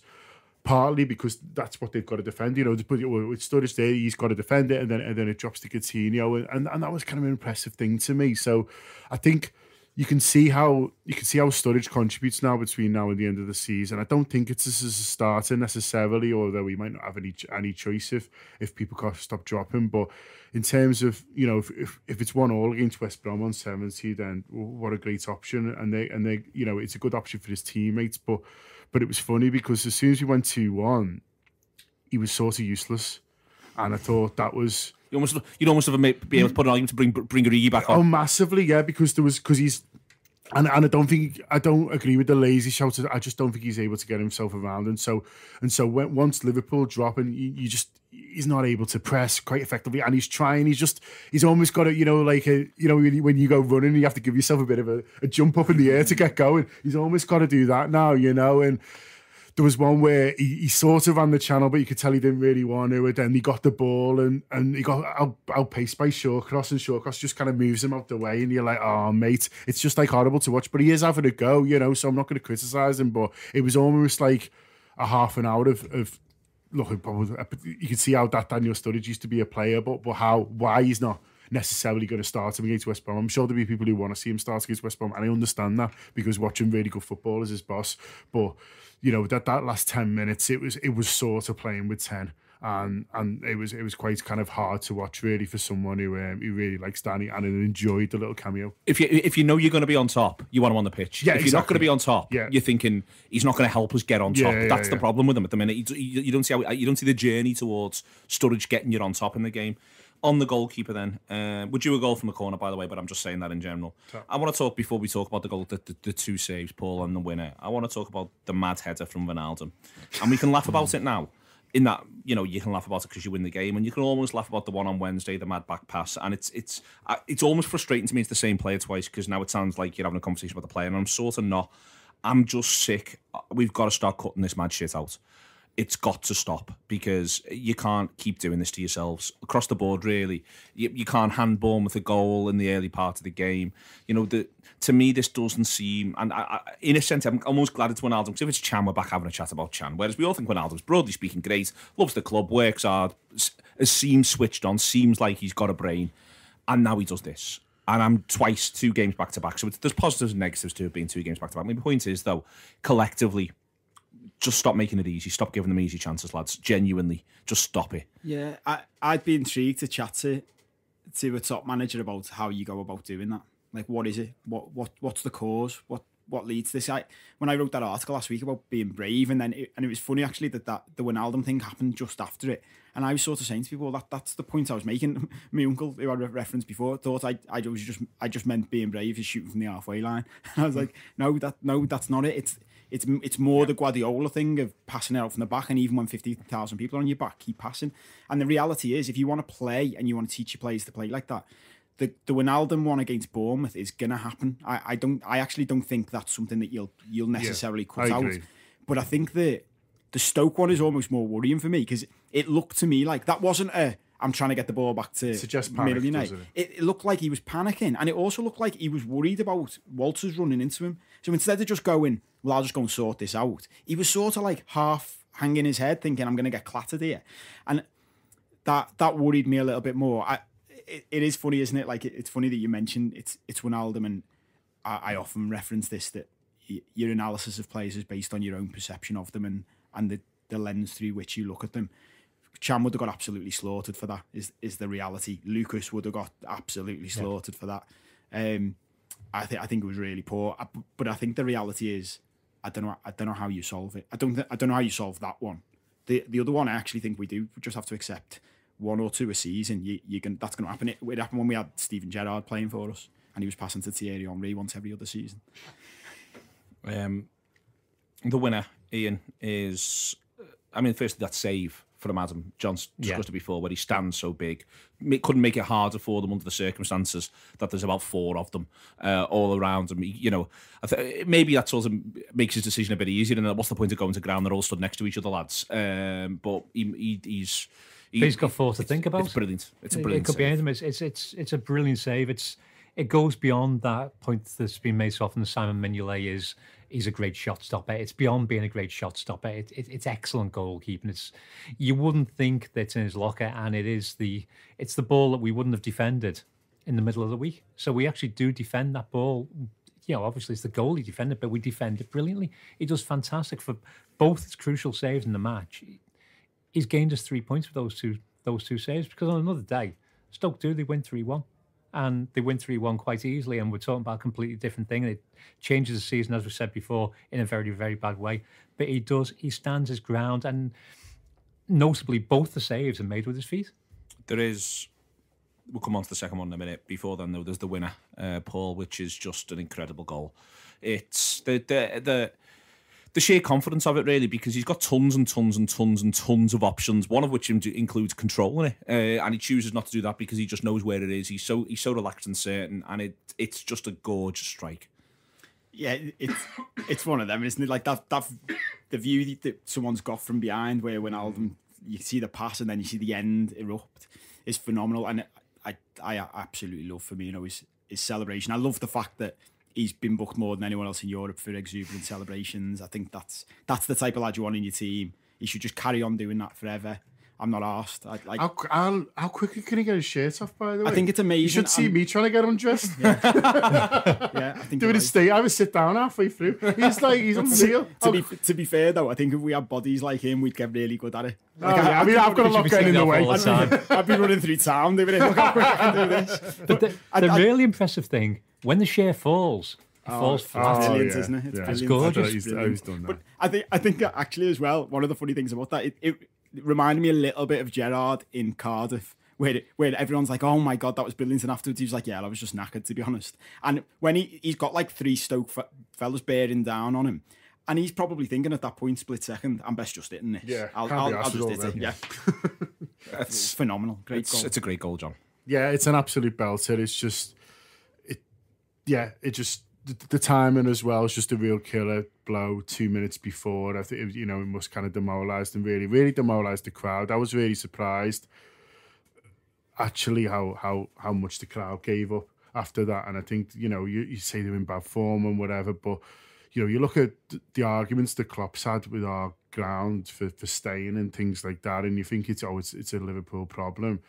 partly because that's what they've got to defend. You know, but with Sturridge there, he's got to defend it, and then and then it drops to Coutinho, and, and that was kind of an impressive thing to me. So I think you can see how you can see how Sturridge contributes now between now and the end of the season. I don't think it's as a starter necessarily, although we might not have any any choice if if people stop dropping. But in terms of you know if, if, if it's one all against West Brom on seventy, then what a great option, and they and they you know it's a good option for his teammates, but. But it was funny because as soon as we went 2 1, he was sort of useless. And I thought that was You almost you'd almost have made, be able to put an argument to bring bring Origi back oh massively, yeah, because there was because he's and, and I don't think I don't agree with the lazy shout. I just don't think he's able to get himself around, and so and so when, once Liverpool drop and you, you just he's not able to press quite effectively, and he's trying. He's just he's almost got a you know like a you know when you, when you go running, you have to give yourself a bit of a, a jump up in the air to get going. He's almost got to do that now, you know, and there was one where he, he sort of ran the channel, but you could tell he didn't really want to. And then he got the ball and, and he got out, outpaced by Shawcross, and Shawcross just kind of moves him out the way. And you're like, oh, mate, it's just like horrible to watch. But he is having a go, you know, so I'm not going to criticize him. But it was almost like a half an hour of, of look, you can see how that Daniel Sturridge used to be a player, but, but how, why he's not necessarily going to start him against West Brom. I'm sure there'll be people who want to see him start against West Brom, and I understand that because watching really good football is his boss. But you know that that last ten minutes, it was it was sort of playing with ten. And and it was it was quite kind of hard to watch really for someone who um, who really likes Danny and enjoyed the little cameo. If you if you know you're going to be on top, you want him on the pitch. Yeah, if you're not going to be on top, Yeah. you're thinking he's not going to help us get on top. Yeah, yeah, That's the yeah. problem with him at the minute. You, you, you don't see how, you don't see the journey towards Sturridge getting you on top in the game. On the goalkeeper, then, uh, would you a goal from the corner, by the way? But I'm just saying that in general. I want to talk before we talk about the goal, the, the, the two saves, Paul, and the winner. I want to talk about the mad header from Ronaldo, and we can laugh about it now. in that you know you can laugh about it because you win the game, and you can almost laugh about the one on Wednesday, the mad back pass, and it's it's it's almost frustrating to me it's the same player twice because now it sounds like you're having a conversation about the player, and I'm sort of not. I'm just sick. We've got to start cutting this mad shit out. It's got to stop because you can't keep doing this to yourselves across the board. Really, you, you can't hand with a goal in the early part of the game. You know, the, to me, this doesn't seem. And I, I, in a sense, I'm almost glad it's Wijnaldum because if it's Can, we're back having a chat about Can. Whereas we all think Wijnaldum's broadly speaking great, loves the club, works hard, seems switched on, seems like he's got a brain, and now he does this and I'm twice two games back to back. So there's positives and negatives to it being two games back to back. My point is though, collectively, just stop making it easy. Stop giving them easy chances, lads. Genuinely, just stop it. Yeah, I, I'd be intrigued to chat to to a top manager about how you go about doing that. Like, what is it? What what what's the cause? What what leads this? I when I wrote that article last week about being brave, and then it, and it was funny actually that that the Wijnaldum thing happened just after it, and I was sort of saying to people that that's the point I was making. (laughs) My uncle, who I referenced before, thought I I was just I just meant being brave is shooting from the halfway line. And (laughs) I was hmm. like, no, that no, that's not it. It's it's it's more yeah. the Guardiola thing of passing it out from the back, and even when fifty thousand people are on your back, keep passing. And the reality is, if you want to play and you want to teach your players to play like that, the the Wijnaldum one against Bournemouth is gonna happen. I, I don't I actually don't think that's something that you'll you'll necessarily yeah, cut out. But I think the the Stoke one is almost more worrying for me because it looked to me like that wasn't a I'm trying to get the ball back to middle United. It? It, it looked like he was panicking, and it also looked like he was worried about Walters running into him. So instead of just going, "Well, I'll just go and sort this out," he was sort of like half hanging his head, thinking, "I'm going to get clattered here," and that that worried me a little bit more. I, it, it is funny, isn't it? Like it, it's funny that you mentioned it's it's Wijnaldum, and I, I often reference this that your analysis of players is based on your own perception of them and and the, the lens through which you look at them. Can would have got absolutely slaughtered for that. Is is the reality? Lucas would have got absolutely slaughtered yeah. for that. Um, I think I think it was really poor. I, but I think the reality is, I don't know. I don't know how you solve it. I don't. I don't know how you solve that one. The the other one, I actually think we do. We just have to accept one or two a season, you, you can that's going to happen. It, it happened when we had Steven Gerrard playing for us, and he was passing to Thierry Henry once every other season. Um, the winner, Ian, is I mean, firstly that save from Adam John's discussed yeah. it before, where he stands so big, couldn't make it harder for them under the circumstances that there's about four of them uh, all around him. You know, I th- maybe that sort of makes his decision a bit easier. And what's the point of going to ground? They're all stood next to each other, lads. Um, but he, he, he's he, has got four to think about. It's brilliant. It's a brilliant. It could save. be anything. It's, it's it's it's a brilliant save. It's it goes beyond that point that's been made so often. Simon Mignolet is he's a great shot stopper. It's beyond being a great shot stopper. It, it, it's excellent goalkeeping. It's you wouldn't think that's in his locker, and it is the it's the ball that we wouldn't have defended in the middle of the week. So we actually do defend that ball. You know, obviously it's the goal he defended, but we defend it brilliantly. He does fantastic for both his crucial saves in the match he's gained us three points with those two those two saves because on another day, Stoke do they win three one, and they win three one quite easily. And we're talking about a completely different thing. It changes the season, as we said before, in a very very bad way. But he does he stands his ground, and notably both the saves are made with his feet. There is. We'll come on to the second one in a minute. Before then, though, there's the winner, uh, Paul, which is just an incredible goal. It's the the the the sheer confidence of it, really, because he's got tons and tons and tons and tons of options. One of which includes controlling it, uh, and he chooses not to do that because he just knows where it is. He's so he's so relaxed and certain, and it it's just a gorgeous strike. Yeah, it's it's one of them, isn't it? Like that that the view that someone's got from behind, where when Alden you see the pass and then you see the end erupt, is phenomenal, and I I absolutely love for me, you know, his his celebration. I love the fact that he's been booked more than anyone else in Europe for exuberant celebrations. I think that's that's the type of lad you want in your team. He should just carry on doing that forever. I'm not asked. I, like, how, how, how quickly can he get his shirt off? By the way, I think it's amazing. You should see I'm, me trying to get undressed. Yeah, (laughs) yeah I think doing his stay. I would sit down halfway through. He's like he's (laughs) unreal. to, be to be fair though, I think if we had bodies like him, we'd get really good at it. Oh, like, oh, I, yeah. I, mean, I've got a lot getting in the way. I'd be running through town doing it. Look how quick I can do this. But the, the really impressive thing when the share falls it oh, falls flat. Oh, it's brilliant, oh, yeah. isn't it? It's, yeah. it's gorgeous. He's, he's done that. But I think I think actually as well, one of the funny things about that, it, it reminded me a little bit of Gerrard in Cardiff. Where, where everyone's like, oh my god, that was brilliant, and afterwards he was like, yeah, I was just knackered to be honest. And when he he's got like three Stoke fellas bearing down on him, And he's probably thinking at that point, split second, I'm best just hitting this. Yeah, I'll, I'll, I'll just with all hit it. them. Yeah, (laughs) it's phenomenal. Great It's, goal. it's a great goal, John. Yeah, it's an absolute belter. It's just, it, yeah, it just the, the timing as well is just a real killer blow. Two minutes before, I think it, you know it must kind of demoralised and really, really demoralised the crowd. I was really surprised, actually, how how how much the crowd gave up after that. And I think you know you, you say they're in bad form and whatever, but you know you look at the arguments that Klopp's had with our ground for, for staying and things like that, and you think it's oh it's it's a Liverpool problem.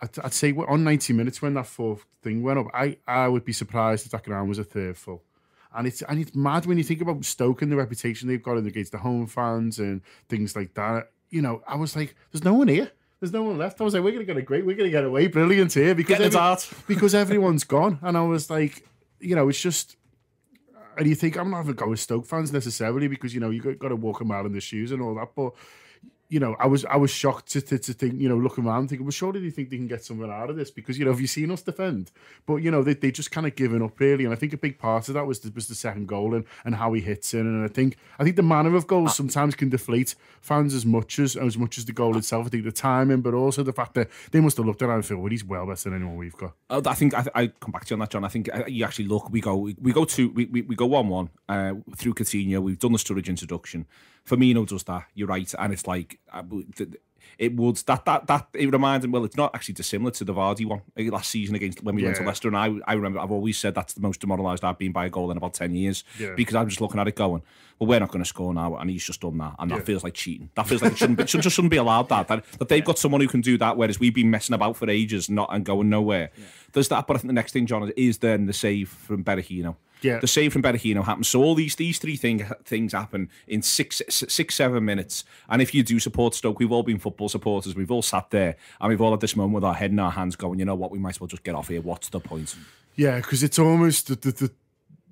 I'd, I'd say on 90 minutes when that fourth thing went up, I, I would be surprised if that ground was a third full. And it's and it's mad when you think about Stoke and the reputation they've got against the home fans and things like that. You know, I was like, there's no one here. There's no one left. I was like, we're gonna get a great, we're gonna get away brilliant here because every- (laughs) because everyone's gone. And I was like, you know, it's just and you think I'm not even going with Stoke fans necessarily because you know you got, got to walk a mile in the shoes and all that, but you know, I was I was shocked to, to, to think, you know, looking around, thinking, well, surely they think they can get something out of this because you know, have you seen us defend? But you know, they they just kind of given up really, and I think a big part of that was the, was the second goal and, and how he hits it, and I think I think the manner of goals sometimes can deflate fans as much as as much as the goal itself. I think the timing, but also the fact that they must have looked at it and feel, well, he's well better than anyone we've got. Uh, I think I, I come back to you on that, John. I think uh, you actually look. We go. We, we go to. We, we, we go one one uh, through Coutinho. We've done the Sturridge introduction. Firmino does that. You're right, and it's like uh, it would that that that it reminds him. Well, it's not actually dissimilar to the Vardy one uh, last season against when we went to Leicester. And I I remember I've always said that's the most demoralised I've been by a goal in about ten years Yeah. because I'm just looking at it going. Well, we're not going to score now, and he's just done that, and Yeah. that feels like cheating. That feels like it shouldn't, be, should, just shouldn't be allowed. That that, that they've got someone who can do that, whereas we've been messing about for ages, not and going nowhere. There's that, but I think the next thing, John, is then the save from Berahino. Yeah. the save from Berahino happens. So all these these three thing, things happen in six six seven minutes. And if you do support Stoke, we've all been football supporters. We've all sat there and we've all had this moment with our head in our hands, going, you know what, we might as well just get off here. What's the point? Yeah, because it's almost the, the, the,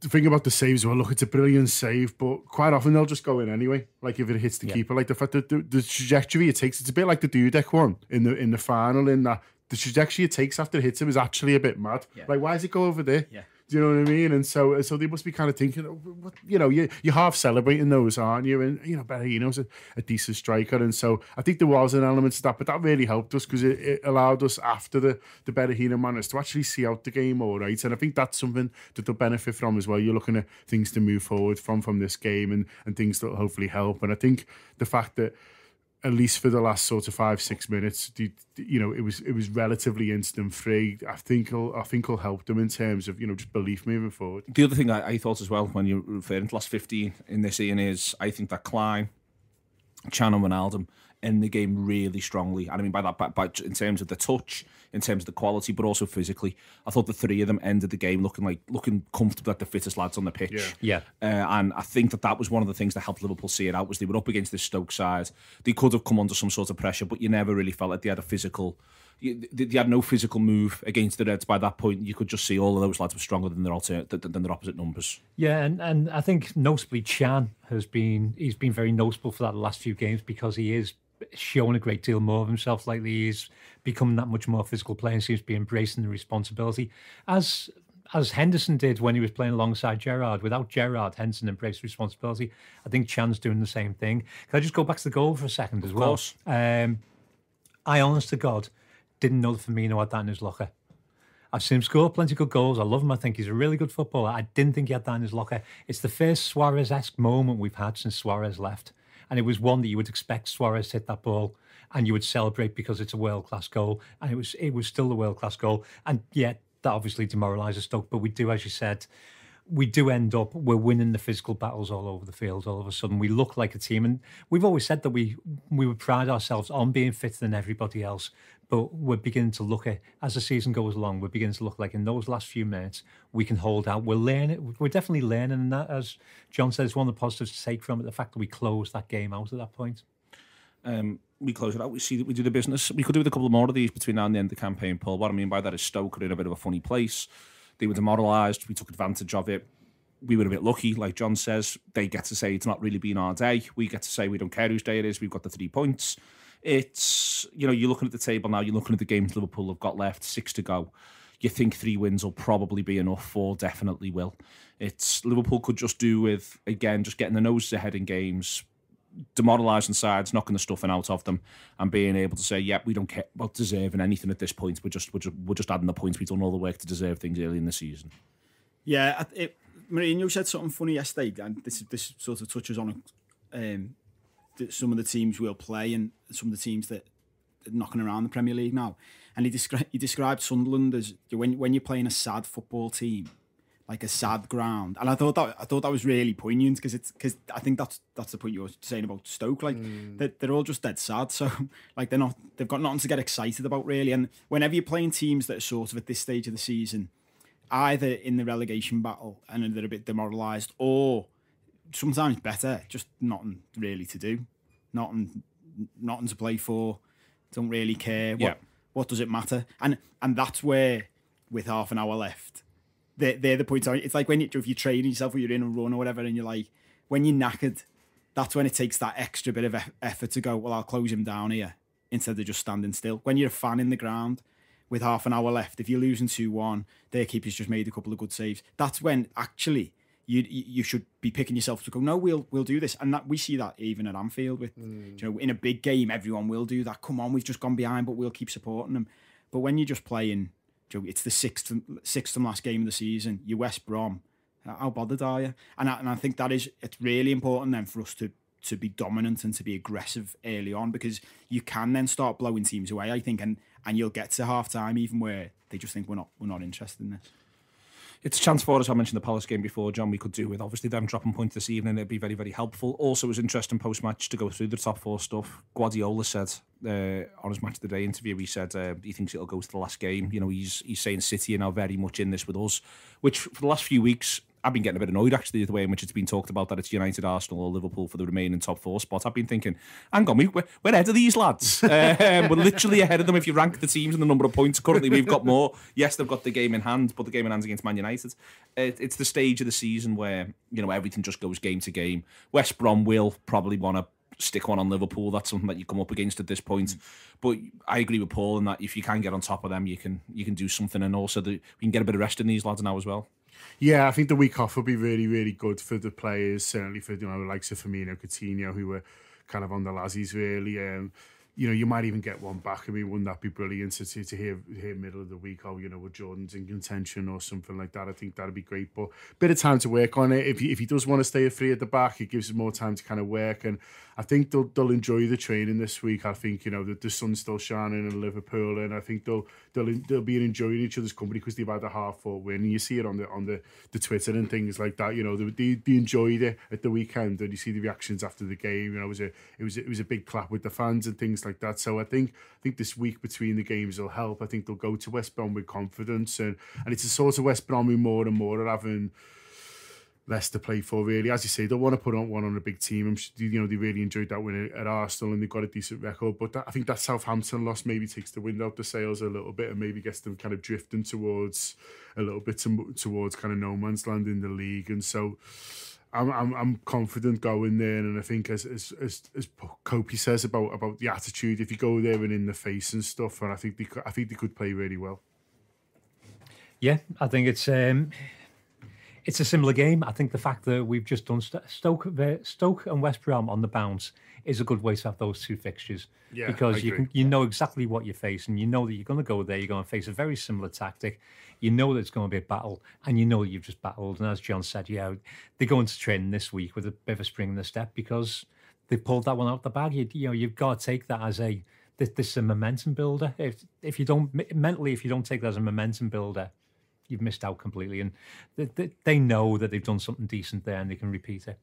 the thing about the saves. Well, look, it's a brilliant save, but quite often they'll just go in anyway. Like if it hits the keeper, like the fact that the, the trajectory it takes, it's a bit like the Dudek one in the in the final. In that the trajectory it takes after it hits him is actually a bit mad. Like, why does it go over there? Yeah. Do you know what I mean? And so, so they must be kind of thinking, oh, what, you know, you you're half celebrating those, aren't you? And you know, Berahino's a, a decent striker, and so I think there was an element to that, but that really helped us because it, it allowed us after the the Berahino manners to actually see out the game all right. And I think that's something that they'll benefit from as well. You're looking at things to move forward from from this game and and things that hopefully help. And I think the fact that at least for the last sort of five six minutes, you know, it was it was relatively instant free. I think will I think will help them in terms of you know just belief moving forward. The other thing I, I thought as well when you're referring to last 15 in this Ian is I think that Klein, Can and Wijnaldum end the game really strongly. And I mean by that, in terms of the touch, in terms of the quality, but also physically. I thought the three of them ended the game looking like looking comfortable, like the fittest lads on the pitch. Yeah. Uh, and I think that that was one of the things that helped Liverpool see it out was they were up against this Stoke side. They could have come under some sort of pressure, but you never really felt like they had a physical. you- They they had no physical move against the Reds by that point. You could just see all of those lads were stronger than their alter, than than their opposite numbers. Yeah, and, and I think notably Can has been he's been very notable for that last few games because he is showing a great deal more of himself lately. He's becoming that much more physical player and seems to be embracing the responsibility. As as Henderson did when he was playing alongside Gerrard. Without Gerrard, Henderson embraced responsibility. I think Can's doing the same thing. Can I just go back to the goal for a second as well? course. Um, I honest to God didn't know that Firmino had that in his locker. I've seen him score plenty of good goals. I love him. I think he's a really good footballer. I didn't think he had that in his locker. It's the first Suarez esque moment we've had since Suarez left. And it was one that you would expect Suarez hit that ball and you would celebrate because it's a world class goal. And it was it was still a world class goal. And yet that obviously demoralises Stoke. But we do, as you said, we do end up we're winning the physical battles all over the field all of a sudden we look like a team and we've always said that we we would pride ourselves on being fitter than everybody else but we're beginning to look at as the season goes along we're beginning to look like in those last few minutes we can hold out we're learning we're definitely learning and that as john says one of the positives to take from it the fact that we closed that game out at that point um, we close it out. We see that we do the business. We could do with a couple more of these between now and the end of the campaign, Paul. What I mean by that is Stoke are in a bit of a funny place. They were demoralised. We took advantage of it. We were a bit lucky, like John says. They get to say it's not really been our day. We get to say we don't care whose day it is. We've got the three points. It's, you know, you're looking at the table now, you're looking at the games Liverpool have got left, six to go. you think three wins will probably be enough. Four definitely will. It's Liverpool could just do with again just getting the noses ahead in games, demoralising sides, knocking the stuffing out of them, and being able to say, "Yep, yeah, we don't care about deserving anything at this point. We're just we're just we're just adding the points. We've done all the work to deserve things early in the season." Yeah, it, Mourinho said something funny yesterday, and this this sort of touches on um, some of the teams we'll play and some of the teams that are knocking around the Premier League now. And he described he described Sunderland as when when you're playing a sad football team like a sad ground. And I thought that I thought that was really poignant because it's because I think that's that's the point you were saying about Stoke. Like mm. they're, they're all just dead sad. So (laughs) like they're not they've got nothing to get excited about really. And whenever you're playing teams that are sort of at this stage of the season, either in the relegation battle and they're a bit demoralised, or sometimes better, just nothing really to do, nothing nothing to play for, don't really care. What, yeah. what does it matter? And and that's where with half an hour left they're, they're the points. It's like when you, if you're training yourself or you're in a run or whatever, and you're like, when you're knackered, that's when it takes that extra bit of effort to go, well, I'll close him down here instead of just standing still. When you're a fan in the ground with half an hour left, if you're losing 2 1, their keeper's just made a couple of good saves. That's when actually you you should be picking yourself to go, no, we'll we'll do this. And that we see that even at Anfield with mm. you know, in a big game, everyone will do that. Come on, we've just gone behind, but we'll keep supporting them. But when you're just playing it's the sixth sixth and last game of the season. You West Brom. How bothered are you? And I, and I think that is it's really important then for us to to be dominant and to be aggressive early on because you can then start blowing teams away. I think, and and you'll get to half time even where they just think we're not we're not interested in this it's a chance for us. I mentioned the Palace game before, John. We could do with obviously them dropping points this evening. It'd be very, very helpful. Also, it was interesting post match to go through the top four stuff. Guardiola said uh, on his match of the day interview, he said uh, he thinks it'll go to the last game. You know, he's he's saying City are now very much in this with us, which for the last few weeks I've been getting a bit annoyed actually the way in which it's been talked about that it's United, Arsenal, or Liverpool for the remaining top four spot. I've been thinking, hang on, we, we're, we're ahead of these lads. (laughs) um, we're literally ahead of them if you rank the teams and the number of points. Currently, we've got more. Yes, they've got the game in hand, but the game in hand against Man United. It, it's the stage of the season where you know everything just goes game to game. West Brom will probably want to stick one on Liverpool. That's something that you come up against at this point. But I agree with Paul in that if you can get on top of them, you can you can do something, and also that we can get a bit of rest in these lads now as well. Yeah, I think the week off will be really, really good for the players. Certainly for you know the likes of Firmino, Coutinho, who were kind of on the lazzies really. Um, you know, you might even get one back. I mean, wouldn't that be brilliant to, to, hear, hear middle of the week, oh, you know, with Jordan's in contention or something like that? I think that'd be great. But bit of time to work on it. If he, if he does want to stay free at the back, it gives him more time to kind of work. And I think they'll they'll enjoy the training this week. I think you know the, the sun's still shining in Liverpool, and I think they'll they'll they'll be enjoying each other's company because they've had a half full win. And you see it on the on the, the Twitter and things like that. You know they, they, they enjoyed it at the weekend, and you see the reactions after the game. You know it was a it was it was a big clap with the fans and things like that. So I think I think this week between the games will help. I think they'll go to West Brom with confidence, and and it's a sort of West Brom who more and more are having less to play for, really. As you say, they want to put on one on a big team. I'm, you know, they really enjoyed that win at Arsenal and they've got a decent record. But that, I think that Southampton loss maybe takes the wind out the sails a little bit and maybe gets them kind of drifting towards a little bit to, towards kind of no man's land in the league. And so I'm, I'm, I'm confident going there. And I think as, as, as, as Copey says about, about the attitude, if you go there and in the face and stuff, and I think they, I think they could play really well. Yeah, I think it's um, it's a similar game. I think the fact that we've just done Stoke, Stoke and West Brom on the bounce is a good way to have those two fixtures. Yeah, because you can, you know exactly what you're facing. You know that you're going to go there. You're going to face a very similar tactic. You know that it's going to be a battle, and you know that you've just battled. And as John said, yeah, they're going to train this week with a bit of a spring in the step because they pulled that one out of the bag. You, you know, you've got to take that as a this, this is a momentum builder. If if you don't mentally, if you don't take that as a momentum builder, you've missed out completely. And they, they, they, know that they've done something decent there and they can repeat it.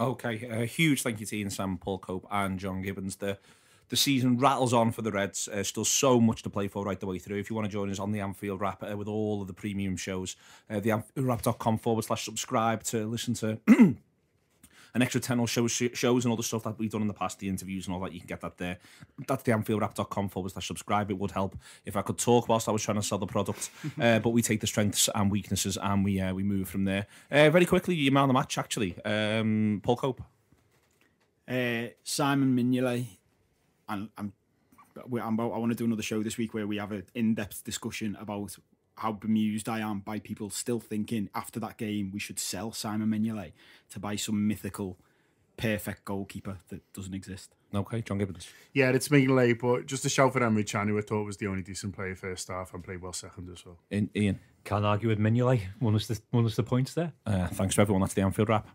Okay, a huge thank you to Ian Salmon, Paul Cope, and John Gibbons. The the season rattles on for the Reds. Uh, still so much to play for right the way through. If you want to join us on the Anfield Wrap uh, with all of the premium shows, uh, the Wrap.com forward slash subscribe to listen to (clears throat) an extra 10 or shows, shows and all the stuff that we've done in the past, the interviews and all that, you can get that there. That's the AnfieldWrap.com forward slash subscribe. It would help if I could talk whilst I was trying to sell the product. (laughs) uh, but we take the strengths and weaknesses and we uh, we move from there. Uh, very quickly, your man of the match, actually. Um, Paul Cope. Uh, Simon Mignolet. And I'm, I'm, i want to do another show this week where we have an in-depth discussion about how bemused I am by people still thinking after that game we should sell Simon Mignolet to buy some mythical, perfect goalkeeper that doesn't exist. Okay, John Gibbons. Yeah, it's Mignolet, but just a shout for Emre Can, who I thought was the only decent player first half and played well second as well. In, Ian. Can't argue with Mignolet. Won us the won us the points there. Uh, thanks to everyone. That's the Anfield wrap.